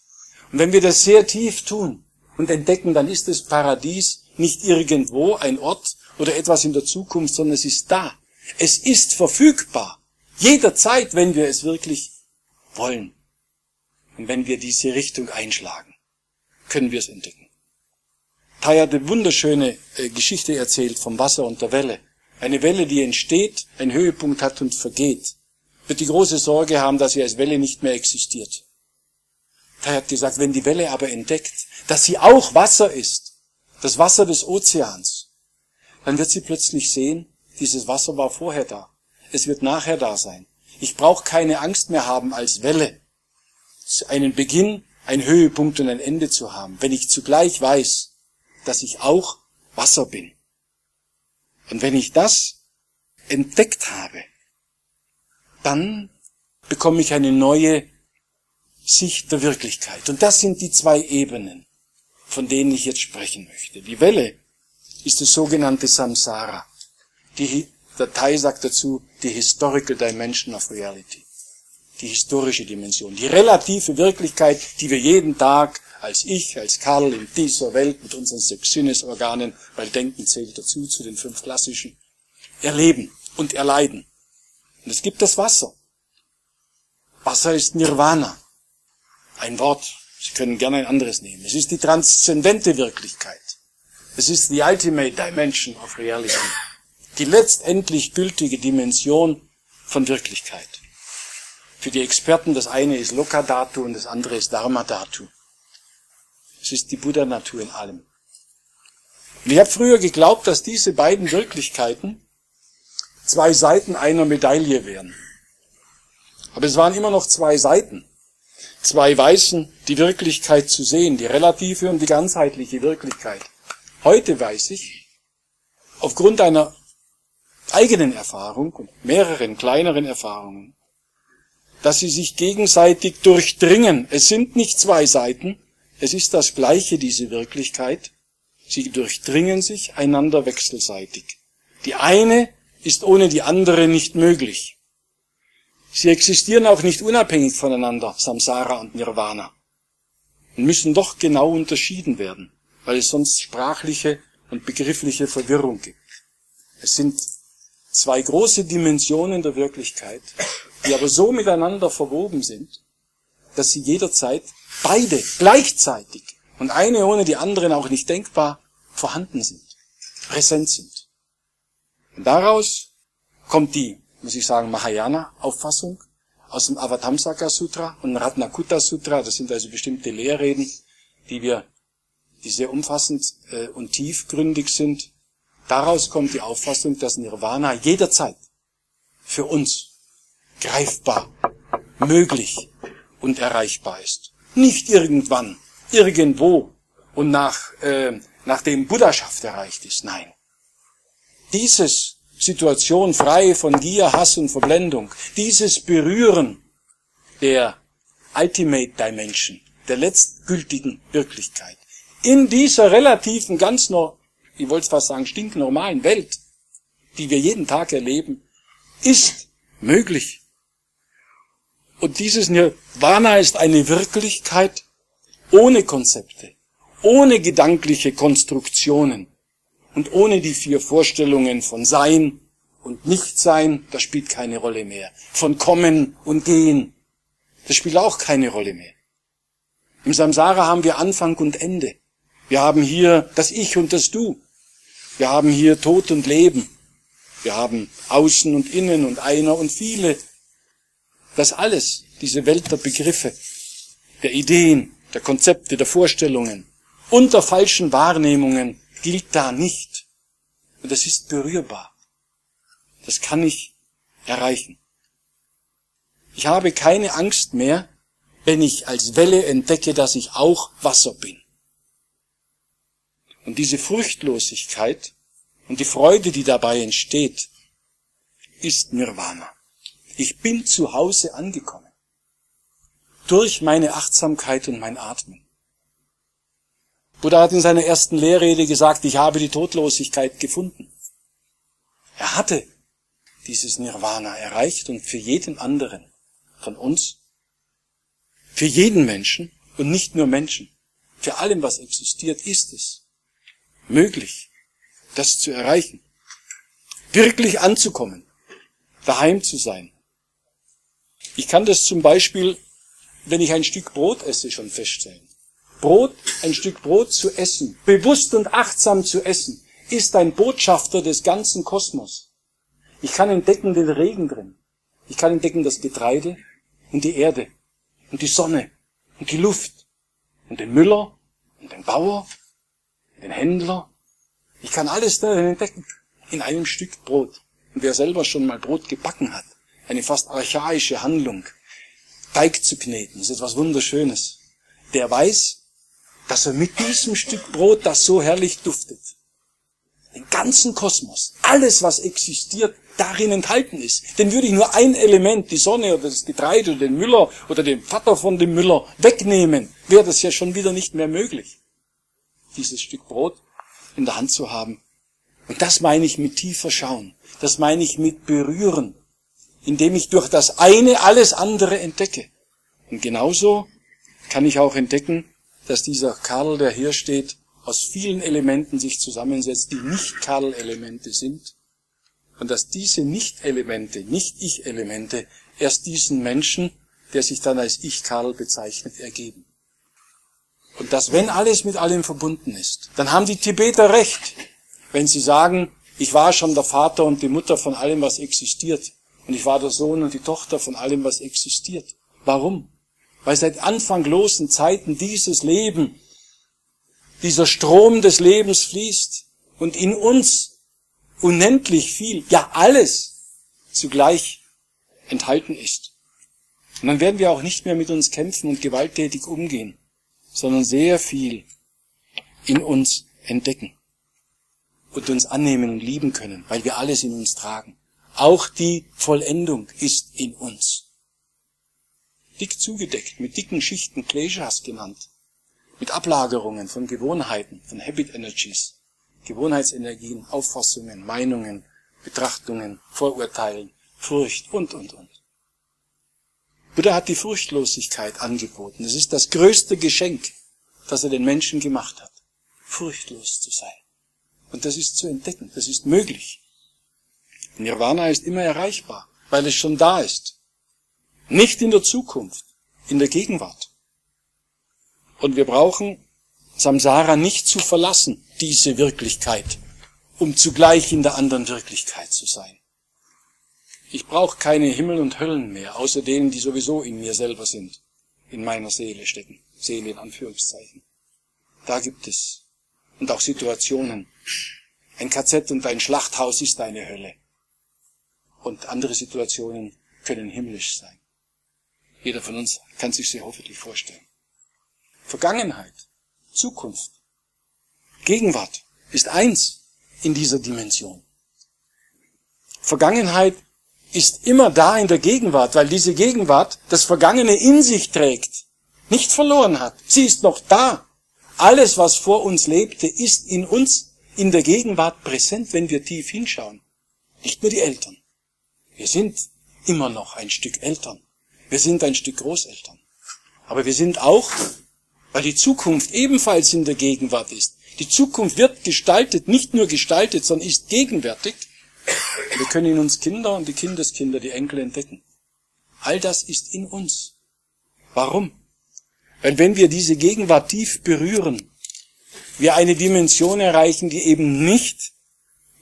Und wenn wir das sehr tief tun und entdecken, dann ist das Paradies nicht irgendwo ein Ort, oder etwas in der Zukunft, sondern es ist da. Es ist verfügbar. Jederzeit, wenn wir es wirklich wollen. Und wenn wir diese Richtung einschlagen, können wir es entdecken. Tai hat eine wunderschöne äh, Geschichte erzählt vom Wasser und der Welle. Eine Welle, die entsteht, einen Höhepunkt hat und vergeht, wird die große Sorge haben, dass sie als Welle nicht mehr existiert. Tai hat gesagt, wenn die Welle aber entdeckt, dass sie auch Wasser ist, das Wasser des Ozeans, dann wird sie plötzlich sehen, dieses Wasser war vorher da. Es wird nachher da sein. Ich brauche keine Angst mehr haben als Welle, einen Beginn, einen Höhepunkt und ein Ende zu haben, wenn ich zugleich weiß, dass ich auch Wasser bin. Und wenn ich das entdeckt habe, dann bekomme ich eine neue Sicht der Wirklichkeit. Und das sind die zwei Ebenen, von denen ich jetzt sprechen möchte. Die Welle ist das sogenannte Samsara. Die Datei sagt dazu die Historical Dimension of Reality. Die historische Dimension. Die relative Wirklichkeit, die wir jeden Tag als ich, als Karl in dieser Welt mit unseren sechs Sinnesorganen, weil Denken zählt dazu zu den fünf klassischen, erleben und erleiden. Und es gibt das Wasser. Wasser ist Nirvana. Ein Wort. Sie können gerne ein anderes nehmen. Es ist die transzendente Wirklichkeit. Es ist the ultimate dimension of reality. Die letztendlich gültige Dimension von Wirklichkeit. Für die Experten, das eine ist Lokadatu und das andere ist Dharmadatu. Es ist die Buddha-Natur in allem. Und ich habe früher geglaubt, dass diese beiden Wirklichkeiten zwei Seiten einer Medaille wären. Aber es waren immer noch zwei Seiten. Zwei Weisen, die Wirklichkeit zu sehen, die relative und die ganzheitliche Wirklichkeit. Heute weiß ich, aufgrund einer eigenen Erfahrung und mehreren kleineren Erfahrungen, dass sie sich gegenseitig durchdringen. Es sind nicht zwei Seiten, es ist das Gleiche, diese Wirklichkeit. Sie durchdringen sich einander wechselseitig. Die eine ist ohne die andere nicht möglich. Sie existieren auch nicht unabhängig voneinander, Samsara und Nirvana, und müssen doch genau unterschieden werden, weil es sonst sprachliche und begriffliche Verwirrung gibt. Es sind zwei große Dimensionen der Wirklichkeit, die aber so miteinander verwoben sind, dass sie jederzeit beide gleichzeitig und eine ohne die anderen auch nicht denkbar vorhanden sind, präsent sind. Und daraus kommt die, muss ich sagen, Mahayana-Auffassung aus dem Avatamsaka Sutra und Ratnakuta Sutra. Das sind also bestimmte Lehrreden, die wir, die sehr umfassend äh, und tiefgründig sind. Daraus kommt die Auffassung, dass Nirvana jederzeit für uns greifbar, möglich und erreichbar ist. Nicht irgendwann, irgendwo und nach, äh, nachdem Buddhaschaft erreicht ist. Nein. Dieses Situation frei von Gier, Hass und Verblendung, dieses Berühren der Ultimate Dimension, der letztgültigen Wirklichkeit, in dieser relativen, ganz nur, ich wollte fast sagen, stinknormalen Welt, die wir jeden Tag erleben, ist möglich. Und dieses Nirvana ist eine Wirklichkeit ohne Konzepte, ohne gedankliche Konstruktionen und ohne die vier Vorstellungen von Sein und Nichtsein, das spielt keine Rolle mehr. Von Kommen und Gehen, das spielt auch keine Rolle mehr. Im Samsara haben wir Anfang und Ende. Wir haben hier das Ich und das Du. Wir haben hier Tod und Leben. Wir haben Außen und Innen und einer und viele das alles, diese Welt der Begriffe, der Ideen, der Konzepte, der Vorstellungen und der falschen Wahrnehmungen gilt da nicht. Und das ist berührbar. Das kann ich erreichen. Ich habe keine Angst mehr, wenn ich als Welle entdecke, dass ich auch Wasser bin. Und diese Furchtlosigkeit und die Freude, die dabei entsteht, ist Nirvana. Ich bin zu Hause angekommen. Durch meine Achtsamkeit und mein Atmen. Buddha hat in seiner ersten Lehrrede gesagt, ich habe die Todlosigkeit gefunden. Er hatte dieses Nirvana erreicht und für jeden anderen von uns, für jeden Menschen und nicht nur Menschen, für allem, was existiert, ist es möglich, das zu erreichen, wirklich anzukommen, daheim zu sein, Ich kann das zum Beispiel, wenn ich ein Stück Brot esse, schon feststellen. Brot, ein Stück Brot zu essen, bewusst und achtsam zu essen, ist ein Botschafter des ganzen Kosmos. Ich kann entdecken den Regen drin. Ich kann entdecken das Getreide und die Erde und die Sonne und die Luft und den Müller und den Bauer, den Händler. Ich kann alles darin entdecken in einem Stück Brot. Und wer selber schon mal Brot gebacken hat, eine fast archaische Handlung, Teig zu kneten, ist etwas Wunderschönes. Der weiß, dass er mit diesem Stück Brot, das so herrlich duftet, den ganzen Kosmos, alles was existiert, darin enthalten ist. Denn würde ich nur ein Element, die Sonne oder das Getreide oder den Müller oder den Vater von dem Müller wegnehmen, wäre das ja schon wieder nicht mehr möglich, dieses Stück Brot in der Hand zu haben. Und das meine ich mit tiefer Schauen. Das meine ich mit berühren, indem ich durch das eine alles andere entdecke. Und genauso kann ich auch entdecken, dass dieser Karl, der hier steht, aus vielen Elementen sich zusammensetzt, die nicht Karl-Elemente sind und dass diese Nicht-Elemente, Nicht-Ich-Elemente erst diesen Menschen, der sich dann als Ich-Karl bezeichnet, ergeben. Und dass wenn alles mit allem verbunden ist, dann haben die Tibeter recht, wenn sie sagen, ich war schon der Vater und die Mutter von allem, was existiert. Und ich war der Sohn und die Tochter von allem, was existiert. Warum? Weil seit anfanglosen Zeiten dieses Leben, dieser Strom des Lebens fließt und in uns unendlich viel, ja alles zugleich enthalten ist. Und dann werden wir auch nicht mehr mit uns kämpfen und gewalttätig umgehen, sondern sehr viel in uns entdecken und uns annehmen und lieben können, weil wir alles in uns tragen. Auch die Vollendung ist in uns. Dick zugedeckt, mit dicken Schichten Kleshas genannt, mit Ablagerungen von Gewohnheiten, von Habit Energies, Gewohnheitsenergien, Auffassungen, Meinungen, Betrachtungen, Vorurteilen, Furcht und, und, und. Buddha hat die Furchtlosigkeit angeboten. Es ist das größte Geschenk, das er den Menschen gemacht hat. Furchtlos zu sein. Und das ist zu entdecken, das ist möglich. Nirvana ist immer erreichbar, weil es schon da ist. Nicht in der Zukunft, in der Gegenwart. Und wir brauchen Samsara nicht zu verlassen, diese Wirklichkeit, um zugleich in der anderen Wirklichkeit zu sein. Ich brauche keine Himmel und Höllen mehr, außer denen, die sowieso in mir selber sind, in meiner Seele stecken, Seele in Anführungszeichen. Da gibt es. Und auch Situationen. Ein KZ und ein Schlachthaus ist eine Hölle. Und andere Situationen können himmlisch sein. Jeder von uns kann sich sie hoffentlich vorstellen. Vergangenheit Zukunft. Gegenwart ist eins in dieser Dimension. Vergangenheit ist immer da in der Gegenwart, weil diese Gegenwart das Vergangene in sich trägt, nicht verloren hat. Sie ist noch da. Alles, was vor uns lebte, ist in uns in der Gegenwart präsent, wenn wir tief hinschauen. Nicht nur die Eltern. Wir sind immer noch ein Stück Eltern. Wir sind ein Stück Großeltern. Aber wir sind auch weil die Zukunft ebenfalls in der Gegenwart ist. Die Zukunft wird gestaltet, nicht nur gestaltet, sondern ist gegenwärtig. Wir können in uns Kinder und die Kindeskinder, die Enkel entdecken. All das ist in uns. Warum? Weil wenn wir diese Gegenwart tief berühren, wir eine Dimension erreichen, die eben nicht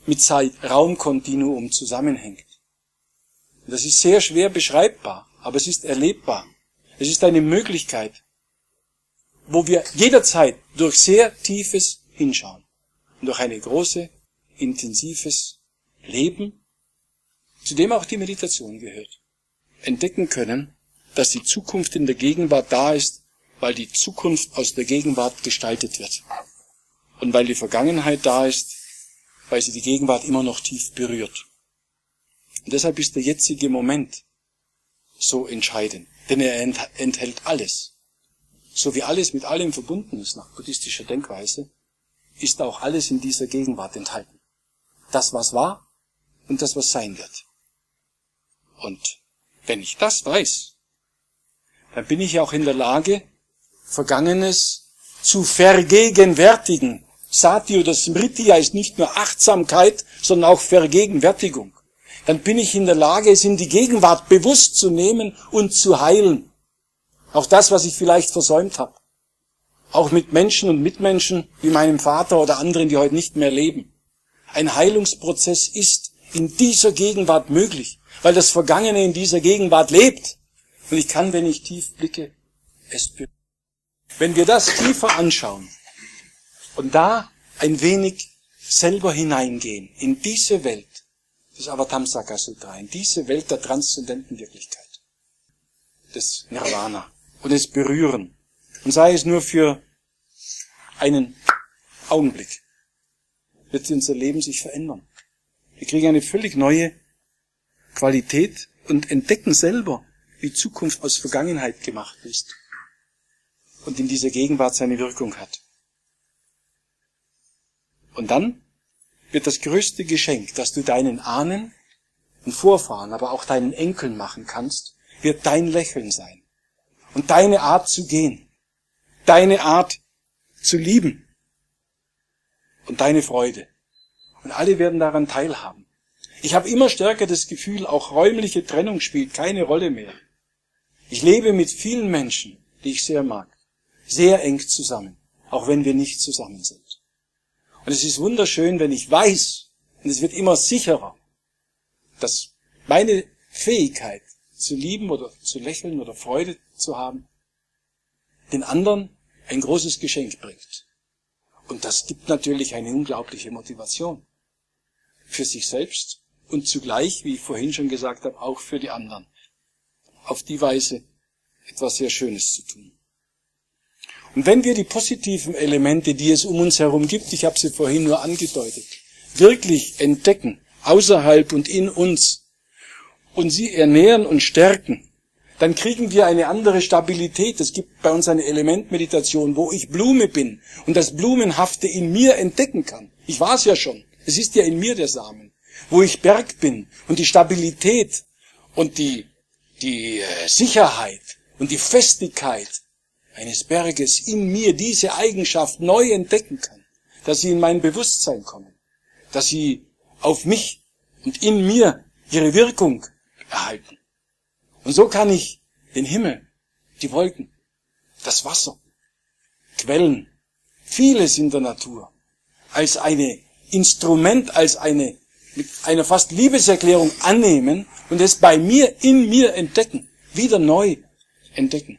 mit Zeit-Raum-Kontinuum zusammenhängt. Das ist sehr schwer beschreibbar, aber es ist erlebbar. Es ist eine Möglichkeit, wo wir jederzeit durch sehr tiefes Hinschauen und durch eine große, intensives Leben, zu dem auch die Meditation gehört, entdecken können, dass die Zukunft in der Gegenwart da ist, weil die Zukunft aus der Gegenwart gestaltet wird. Und weil die Vergangenheit da ist, weil sie die Gegenwart immer noch tief berührt. Und deshalb ist der jetzige Moment so entscheidend, denn er enthält alles so wie alles mit allem verbunden ist nach buddhistischer Denkweise, ist auch alles in dieser Gegenwart enthalten. Das, was war und das, was sein wird. Und wenn ich das weiß, dann bin ich auch in der Lage, Vergangenes zu vergegenwärtigen. Sati oder Smriti heißt nicht nur Achtsamkeit, sondern auch Vergegenwärtigung. dann bin ich in der Lage, es in die Gegenwart bewusst zu nehmen und zu heilen. Auch das, was ich vielleicht versäumt habe. Auch mit Menschen und Mitmenschen wie meinem Vater oder anderen, die heute nicht mehr leben. Ein Heilungsprozess ist in dieser Gegenwart möglich, weil das Vergangene in dieser Gegenwart lebt. Und ich kann, wenn ich tief blicke, es berühren. Wenn wir das tiefer anschauen und da ein wenig selber hineingehen in diese Welt des Avatamsaka Sutra, in diese Welt der transzendenten Wirklichkeit, des Nirvana und es berühren, und sei es nur für einen Augenblick, wird unser Leben sich verändern. Wir kriegen eine völlig neue Qualität und entdecken selber, wie Zukunft aus Vergangenheit gemacht ist und in dieser Gegenwart seine Wirkung hat. Und dann wird das größte Geschenk, das du deinen Ahnen und Vorfahren, aber auch deinen Enkeln machen kannst, wird dein Lächeln sein. Und deine Art zu gehen. Deine Art zu lieben. Und deine Freude. Und alle werden daran teilhaben. Ich habe immer stärker das Gefühl, auch räumliche Trennung spielt keine Rolle mehr. Ich lebe mit vielen Menschen, die ich sehr mag, sehr eng zusammen, auch wenn wir nicht zusammen sind. Und es ist wunderschön, wenn ich weiß, und es wird immer sicherer, dass meine Fähigkeit zu lieben oder zu lächeln oder Freude zu haben, den anderen ein großes Geschenk bringt. Und das gibt natürlich eine unglaubliche Motivation für sich selbst und zugleich, wie ich vorhin schon gesagt habe, auch für die anderen. Auf die Weise etwas sehr Schönes zu tun. Und wenn wir die positiven Elemente, die es um uns herum gibt, ich habe sie vorhin nur angedeutet, wirklich entdecken, außerhalb und in uns, und sie ernähren und stärken, dann kriegen wir eine andere Stabilität. Es gibt bei uns eine Elementmeditation, wo ich Blume bin und das Blumenhafte in mir entdecken kann. Ich war es ja schon. Es ist ja in mir der Samen. Wo ich Berg bin und die Stabilität und die, die äh, Sicherheit und die Festigkeit eines Berges in mir diese Eigenschaft neu entdecken kann, dass sie in mein Bewusstsein kommen, dass sie auf mich und in mir ihre Wirkung erhalten. Und so kann ich den Himmel, die Wolken, das Wasser, Quellen, vieles in der Natur als eine Instrument, als eine mit einer fast Liebeserklärung annehmen und es bei mir, in mir entdecken, wieder neu entdecken.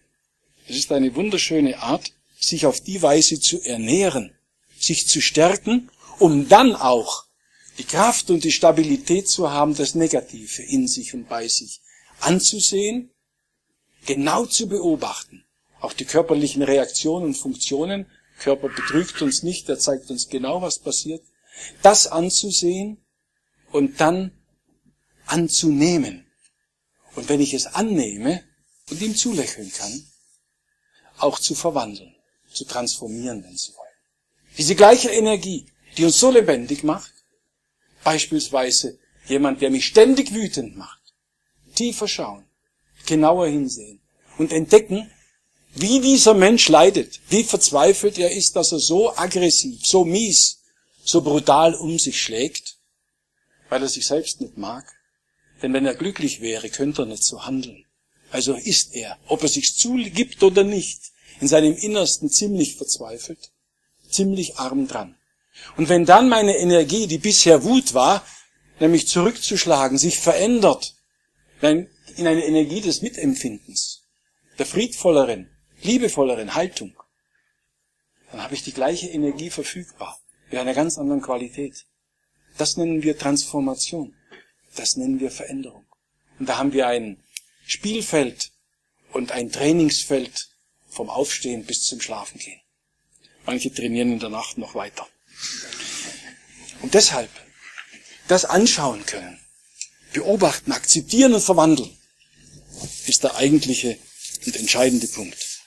Es ist eine wunderschöne Art, sich auf die Weise zu ernähren, sich zu stärken, um dann auch die Kraft und die Stabilität zu haben, das Negative in sich und bei sich anzusehen, genau zu beobachten. Auch die körperlichen Reaktionen und Funktionen. Körper betrügt uns nicht, er zeigt uns genau, was passiert. Das anzusehen und dann anzunehmen. Und wenn ich es annehme und ihm zulächeln kann, auch zu verwandeln, zu transformieren, wenn Sie wollen. Diese gleiche Energie, die uns so lebendig macht, beispielsweise jemand, der mich ständig wütend macht, tiefer schauen, genauer hinsehen und entdecken, wie dieser Mensch leidet, wie verzweifelt er ist, dass er so aggressiv, so mies, so brutal um sich schlägt, weil er sich selbst nicht mag. Denn wenn er glücklich wäre, könnte er nicht so handeln. Also ist er, ob er sich zugibt oder nicht, in seinem Innersten ziemlich verzweifelt, ziemlich arm dran. Und wenn dann meine Energie, die bisher Wut war, nämlich zurückzuschlagen, sich verändert in eine Energie des Mitempfindens, der friedvolleren, liebevolleren Haltung, dann habe ich die gleiche Energie verfügbar, mit einer ganz anderen Qualität. Das nennen wir Transformation. Das nennen wir Veränderung. Und da haben wir ein Spielfeld und ein Trainingsfeld vom Aufstehen bis zum Schlafengehen. Manche trainieren in der Nacht noch weiter. Und deshalb das anschauen können, beobachten, akzeptieren und verwandeln, ist der eigentliche und entscheidende Punkt.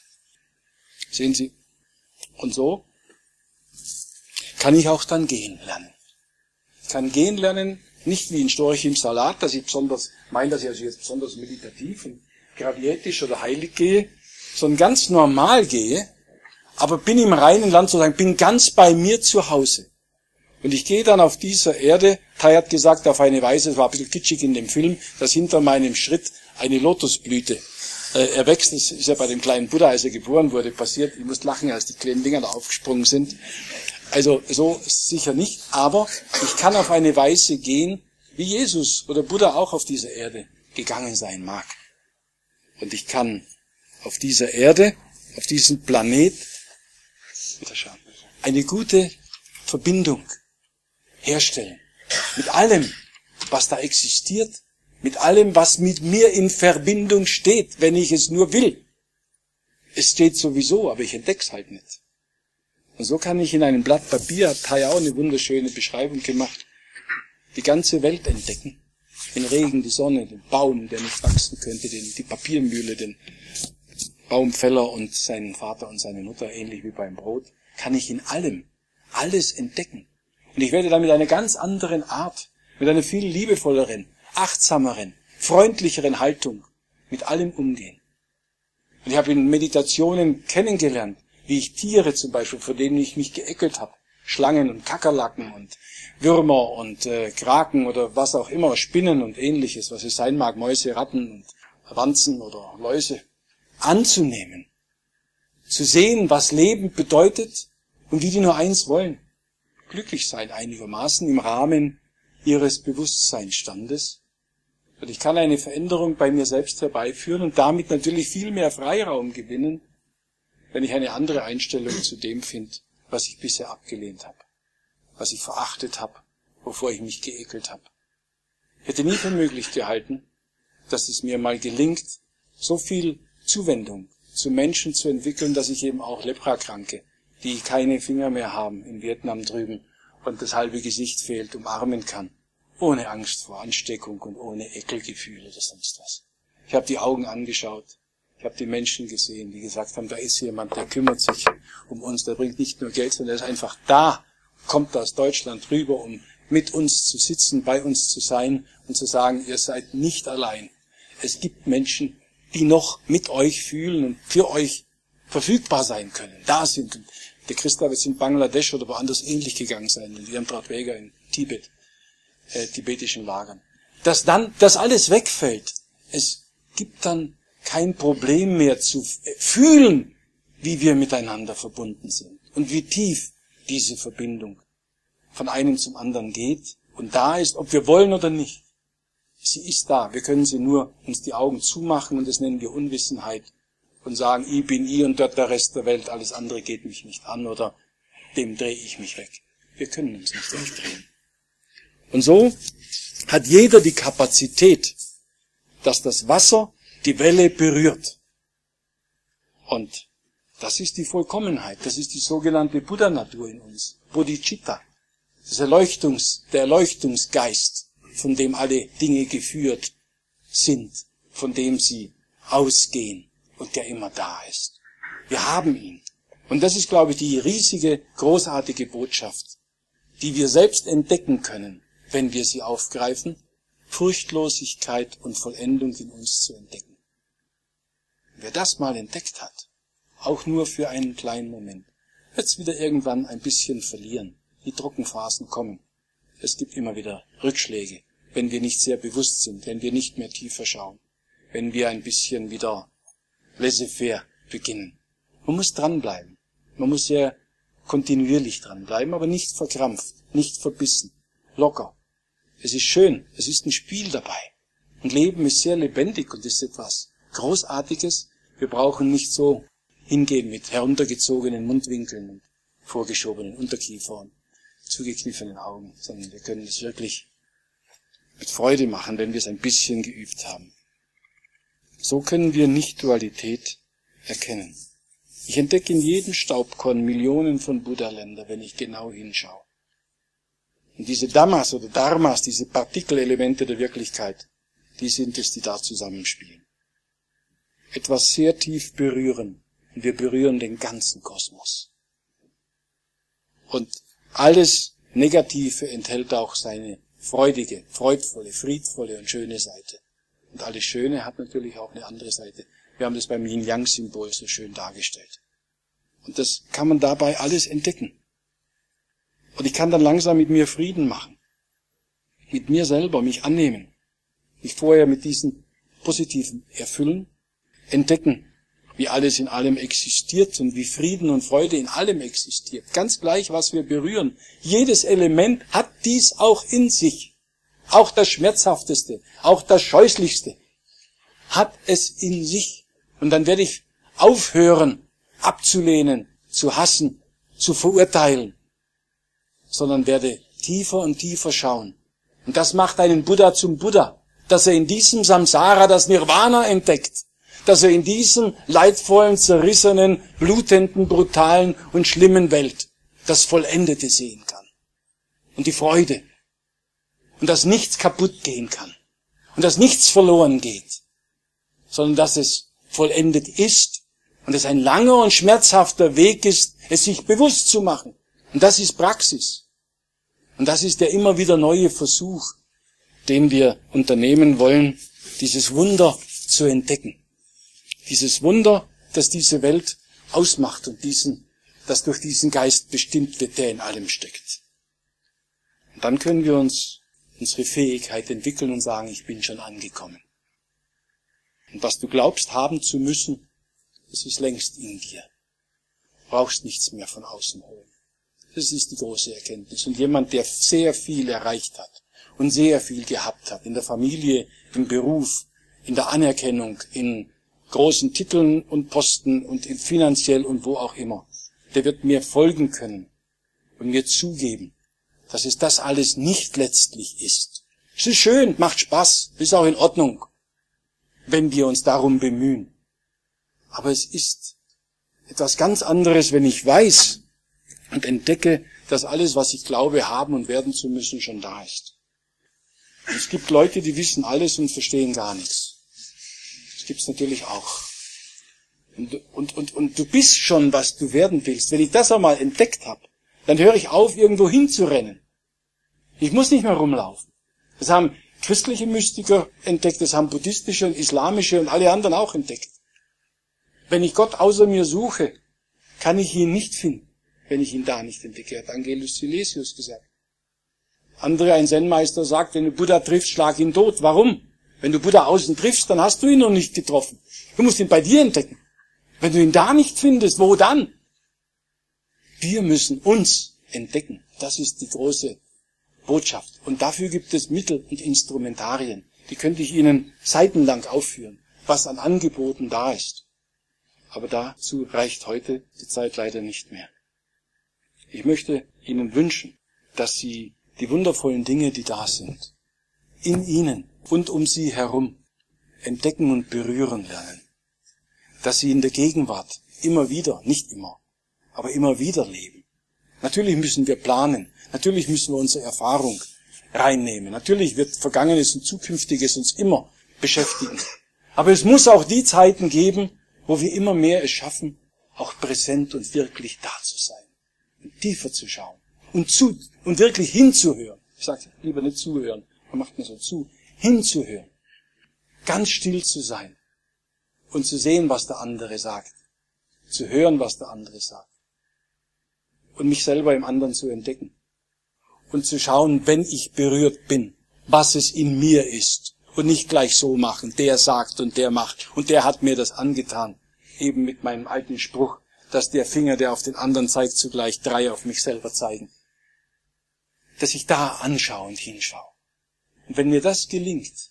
Sehen Sie? Und so kann ich auch dann gehen lernen. Ich kann gehen lernen, nicht wie ein Storch im Salat, dass ich besonders, meine, dass ich also jetzt besonders meditativ und gravietisch oder heilig gehe, sondern ganz normal gehe, aber bin im reinen Land sozusagen, bin ganz bei mir zu Hause. Und ich gehe dann auf dieser Erde Tai hat gesagt auf eine Weise, es war ein bisschen kitschig in dem Film, dass hinter meinem Schritt eine Lotusblüte äh, erwächst. Das ist ja bei dem kleinen Buddha, als er geboren wurde, passiert. Ich muss lachen, als die kleinen Dinger da aufgesprungen sind. Also so sicher nicht, aber ich kann auf eine Weise gehen, wie Jesus oder Buddha auch auf dieser Erde gegangen sein mag. Und ich kann auf dieser Erde, auf diesem Planet, eine gute Verbindung herstellen. Mit allem, was da existiert, mit allem, was mit mir in Verbindung steht, wenn ich es nur will. Es steht sowieso, aber ich entdeck's halt nicht. Und so kann ich in einem Blatt Papier, hat Tai auch eine wunderschöne Beschreibung gemacht, die ganze Welt entdecken. Den Regen, die Sonne, den Baum, der nicht wachsen könnte, den, die Papiermühle, den Baumfäller und seinen Vater und seine Mutter, ähnlich wie beim Brot, kann ich in allem alles entdecken. Und ich werde dann mit einer ganz anderen Art, mit einer viel liebevolleren, achtsameren, freundlicheren Haltung mit allem umgehen. Und ich habe in Meditationen kennengelernt, wie ich Tiere zum Beispiel, vor denen ich mich geekelt habe, Schlangen und Kakerlaken und Würmer und äh, Kraken oder was auch immer, Spinnen und ähnliches, was es sein mag, Mäuse, Ratten und Wanzen oder Läuse, anzunehmen, zu sehen, was Leben bedeutet und wie die nur eins wollen, glücklich sein einigermaßen im Rahmen ihres Bewusstseinsstandes. Und ich kann eine Veränderung bei mir selbst herbeiführen und damit natürlich viel mehr Freiraum gewinnen, wenn ich eine andere Einstellung zu dem finde, was ich bisher abgelehnt habe, was ich verachtet habe, wovor ich mich geekelt habe. Ich hätte nie für möglich gehalten, dass es mir mal gelingt, so viel Zuwendung zu Menschen zu entwickeln, dass ich eben auch Leprakranke, die keine Finger mehr haben in Vietnam drüben und das halbe Gesicht fehlt, umarmen kann, ohne Angst vor Ansteckung und ohne Ekelgefühle oder sonst was. Ich habe die Augen angeschaut, ich habe die Menschen gesehen, die gesagt haben, da ist jemand, der kümmert sich um uns, der bringt nicht nur Geld, sondern der ist einfach da, kommt aus Deutschland rüber, um mit uns zu sitzen, bei uns zu sein und zu sagen, ihr seid nicht allein. Es gibt Menschen, die noch mit euch fühlen und für euch verfügbar sein können, da sind. Und der Christa wird in Bangladesch oder woanders ähnlich gegangen sein, in ihrem Trautweger in Tibet, äh, tibetischen Lagern. Dass dann das alles wegfällt. Es gibt dann kein Problem mehr zu fühlen, wie wir miteinander verbunden sind und wie tief diese Verbindung von einem zum anderen geht und da ist, ob wir wollen oder nicht. Sie ist da. Wir können sie nur uns die Augen zumachen und das nennen wir Unwissenheit und sagen, ich bin ich und dort der Rest der Welt, alles andere geht mich nicht an oder dem drehe ich mich weg. Wir können uns nicht wegdrehen. Und so hat jeder die Kapazität, dass das Wasser die Welle berührt. Und das ist die Vollkommenheit, das ist die sogenannte Buddha-Natur in uns, Bodhicitta, das Erleuchtungs, der Erleuchtungsgeist, von dem alle Dinge geführt sind, von dem sie ausgehen und der immer da ist. Wir haben ihn. Und das ist, glaube ich, die riesige, großartige Botschaft, die wir selbst entdecken können, wenn wir sie aufgreifen, Furchtlosigkeit und Vollendung in uns zu entdecken. Wer das mal entdeckt hat, auch nur für einen kleinen Moment, wird es wieder irgendwann ein bisschen verlieren. Die Trockenphasen kommen. Es gibt immer wieder Rückschläge, wenn wir nicht sehr bewusst sind, wenn wir nicht mehr tiefer schauen, wenn wir ein bisschen wieder laissez-faire beginnen. Man muss dranbleiben. Man muss sehr kontinuierlich dranbleiben, aber nicht verkrampft, nicht verbissen, locker. Es ist schön, es ist ein Spiel dabei. Und Leben ist sehr lebendig und ist etwas Großartiges. Wir brauchen nicht so hingehen mit heruntergezogenen Mundwinkeln und vorgeschobenen Unterkiefer und zugekniffenen Augen, sondern wir können es wirklich mit Freude machen, wenn wir es ein bisschen geübt haben. So können wir Nicht-Dualität erkennen. Ich entdecke in jedem Staubkorn Millionen von Buddha-Länder, wenn ich genau hinschaue. Und diese Dhammas oder Dharmas, diese Partikelelemente der Wirklichkeit, die sind es, die da zusammenspielen. Etwas sehr tief berühren. Und wir berühren den ganzen Kosmos. Und alles Negative enthält auch seine freudige, freudvolle, friedvolle und schöne Seite. Und alles Schöne hat natürlich auch eine andere Seite. Wir haben das beim Yin-Yang-Symbol so schön dargestellt. Und das kann man dabei alles entdecken. Und ich kann dann langsam mit mir Frieden machen. mit mir selber mich annehmen, mich vorher mit diesen positiven erfüllen, entdecken, wie alles in allem existiert und wie Frieden und Freude in allem existiert. Ganz gleich, was wir berühren. Jedes Element hat dies auch in sich. Auch das Schmerzhafteste, auch das Scheußlichste hat es in sich. Und dann werde ich aufhören, abzulehnen, zu hassen, zu verurteilen, sondern werde tiefer und tiefer schauen. Und das macht einen Buddha zum Buddha, dass er in diesem Samsara das Nirvana entdeckt dass er in diesem leidvollen, zerrissenen, blutenden, brutalen und schlimmen Welt das Vollendete sehen kann. Und die Freude. Und dass nichts kaputt gehen kann. Und dass nichts verloren geht. Sondern dass es vollendet ist. Und es ein langer und schmerzhafter Weg ist, es sich bewusst zu machen. Und das ist Praxis. Und das ist der immer wieder neue Versuch, den wir unternehmen wollen, dieses Wunder zu entdecken. Dieses Wunder, das diese Welt ausmacht und diesen, das durch diesen Geist bestimmt wird, der in allem steckt. Und dann können wir uns unsere Fähigkeit entwickeln und sagen, ich bin schon angekommen. Und was du glaubst haben zu müssen, das ist längst in dir. Du brauchst nichts mehr von außen holen. Das ist die große Erkenntnis. Und jemand, der sehr viel erreicht hat und sehr viel gehabt hat, in der Familie, im Beruf, in der Anerkennung, in großen Titeln und Posten und finanziell und wo auch immer, der wird mir folgen können und mir zugeben, dass es das alles nicht letztlich ist. Es ist schön, macht Spaß, ist auch in Ordnung, wenn wir uns darum bemühen. Aber es ist etwas ganz anderes, wenn ich weiß und entdecke, dass alles, was ich glaube, haben und werden zu müssen, schon da ist. Und es gibt Leute, die wissen alles und verstehen gar nichts. Das gibt's natürlich auch. Und, und, und, und du bist schon, was du werden willst. Wenn ich das einmal entdeckt habe, dann höre ich auf, irgendwo hinzurennen. Ich muss nicht mehr rumlaufen. Das haben christliche Mystiker entdeckt, das haben buddhistische und islamische und alle anderen auch entdeckt. Wenn ich Gott außer mir suche, kann ich ihn nicht finden, wenn ich ihn da nicht entdecke, hat Angelus Silesius gesagt. Andere, ein Zen-Meister sagt, wenn du Buddha triffst, schlag ihn tot. Warum? Wenn du Buddha außen triffst, dann hast du ihn noch nicht getroffen. Du musst ihn bei dir entdecken. Wenn du ihn da nicht findest, wo dann? Wir müssen uns entdecken. Das ist die große Botschaft. Und dafür gibt es Mittel und Instrumentarien. Die könnte ich Ihnen seitenlang aufführen, was an Angeboten da ist. Aber dazu reicht heute die Zeit leider nicht mehr. Ich möchte Ihnen wünschen, dass Sie die wundervollen Dinge, die da sind, in Ihnen und um sie herum entdecken und berühren lernen. Dass sie in der Gegenwart immer wieder, nicht immer, aber immer wieder leben. Natürlich müssen wir planen. Natürlich müssen wir unsere Erfahrung reinnehmen. Natürlich wird Vergangenes und Zukünftiges uns immer beschäftigen. Aber es muss auch die Zeiten geben, wo wir immer mehr es schaffen, auch präsent und wirklich da zu sein. Und tiefer zu schauen. Und zu, und wirklich hinzuhören. Ich sage lieber nicht zuhören. Man macht mir so zu hinzuhören, ganz still zu sein und zu sehen, was der andere sagt, zu hören, was der andere sagt und mich selber im anderen zu entdecken und zu schauen, wenn ich berührt bin, was es in mir ist und nicht gleich so machen, der sagt und der macht und der hat mir das angetan, eben mit meinem alten Spruch, dass der Finger, der auf den anderen zeigt, zugleich drei auf mich selber zeigen, dass ich da anschaue und hinschaue und wenn mir das gelingt,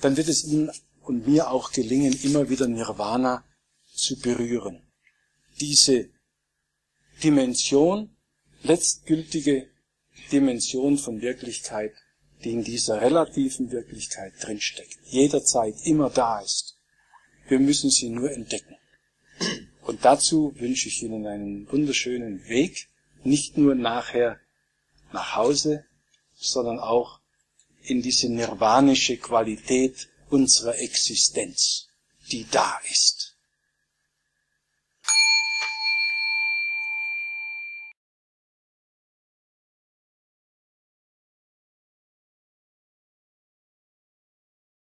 dann wird es Ihnen und mir auch gelingen, immer wieder Nirvana zu berühren. Diese Dimension, letztgültige Dimension von Wirklichkeit, die in dieser relativen Wirklichkeit drinsteckt, jederzeit immer da ist. Wir müssen sie nur entdecken. Und dazu wünsche ich Ihnen einen wunderschönen Weg, nicht nur nachher nach Hause, sondern auch in diese nirvanische Qualität unserer Existenz, die da ist.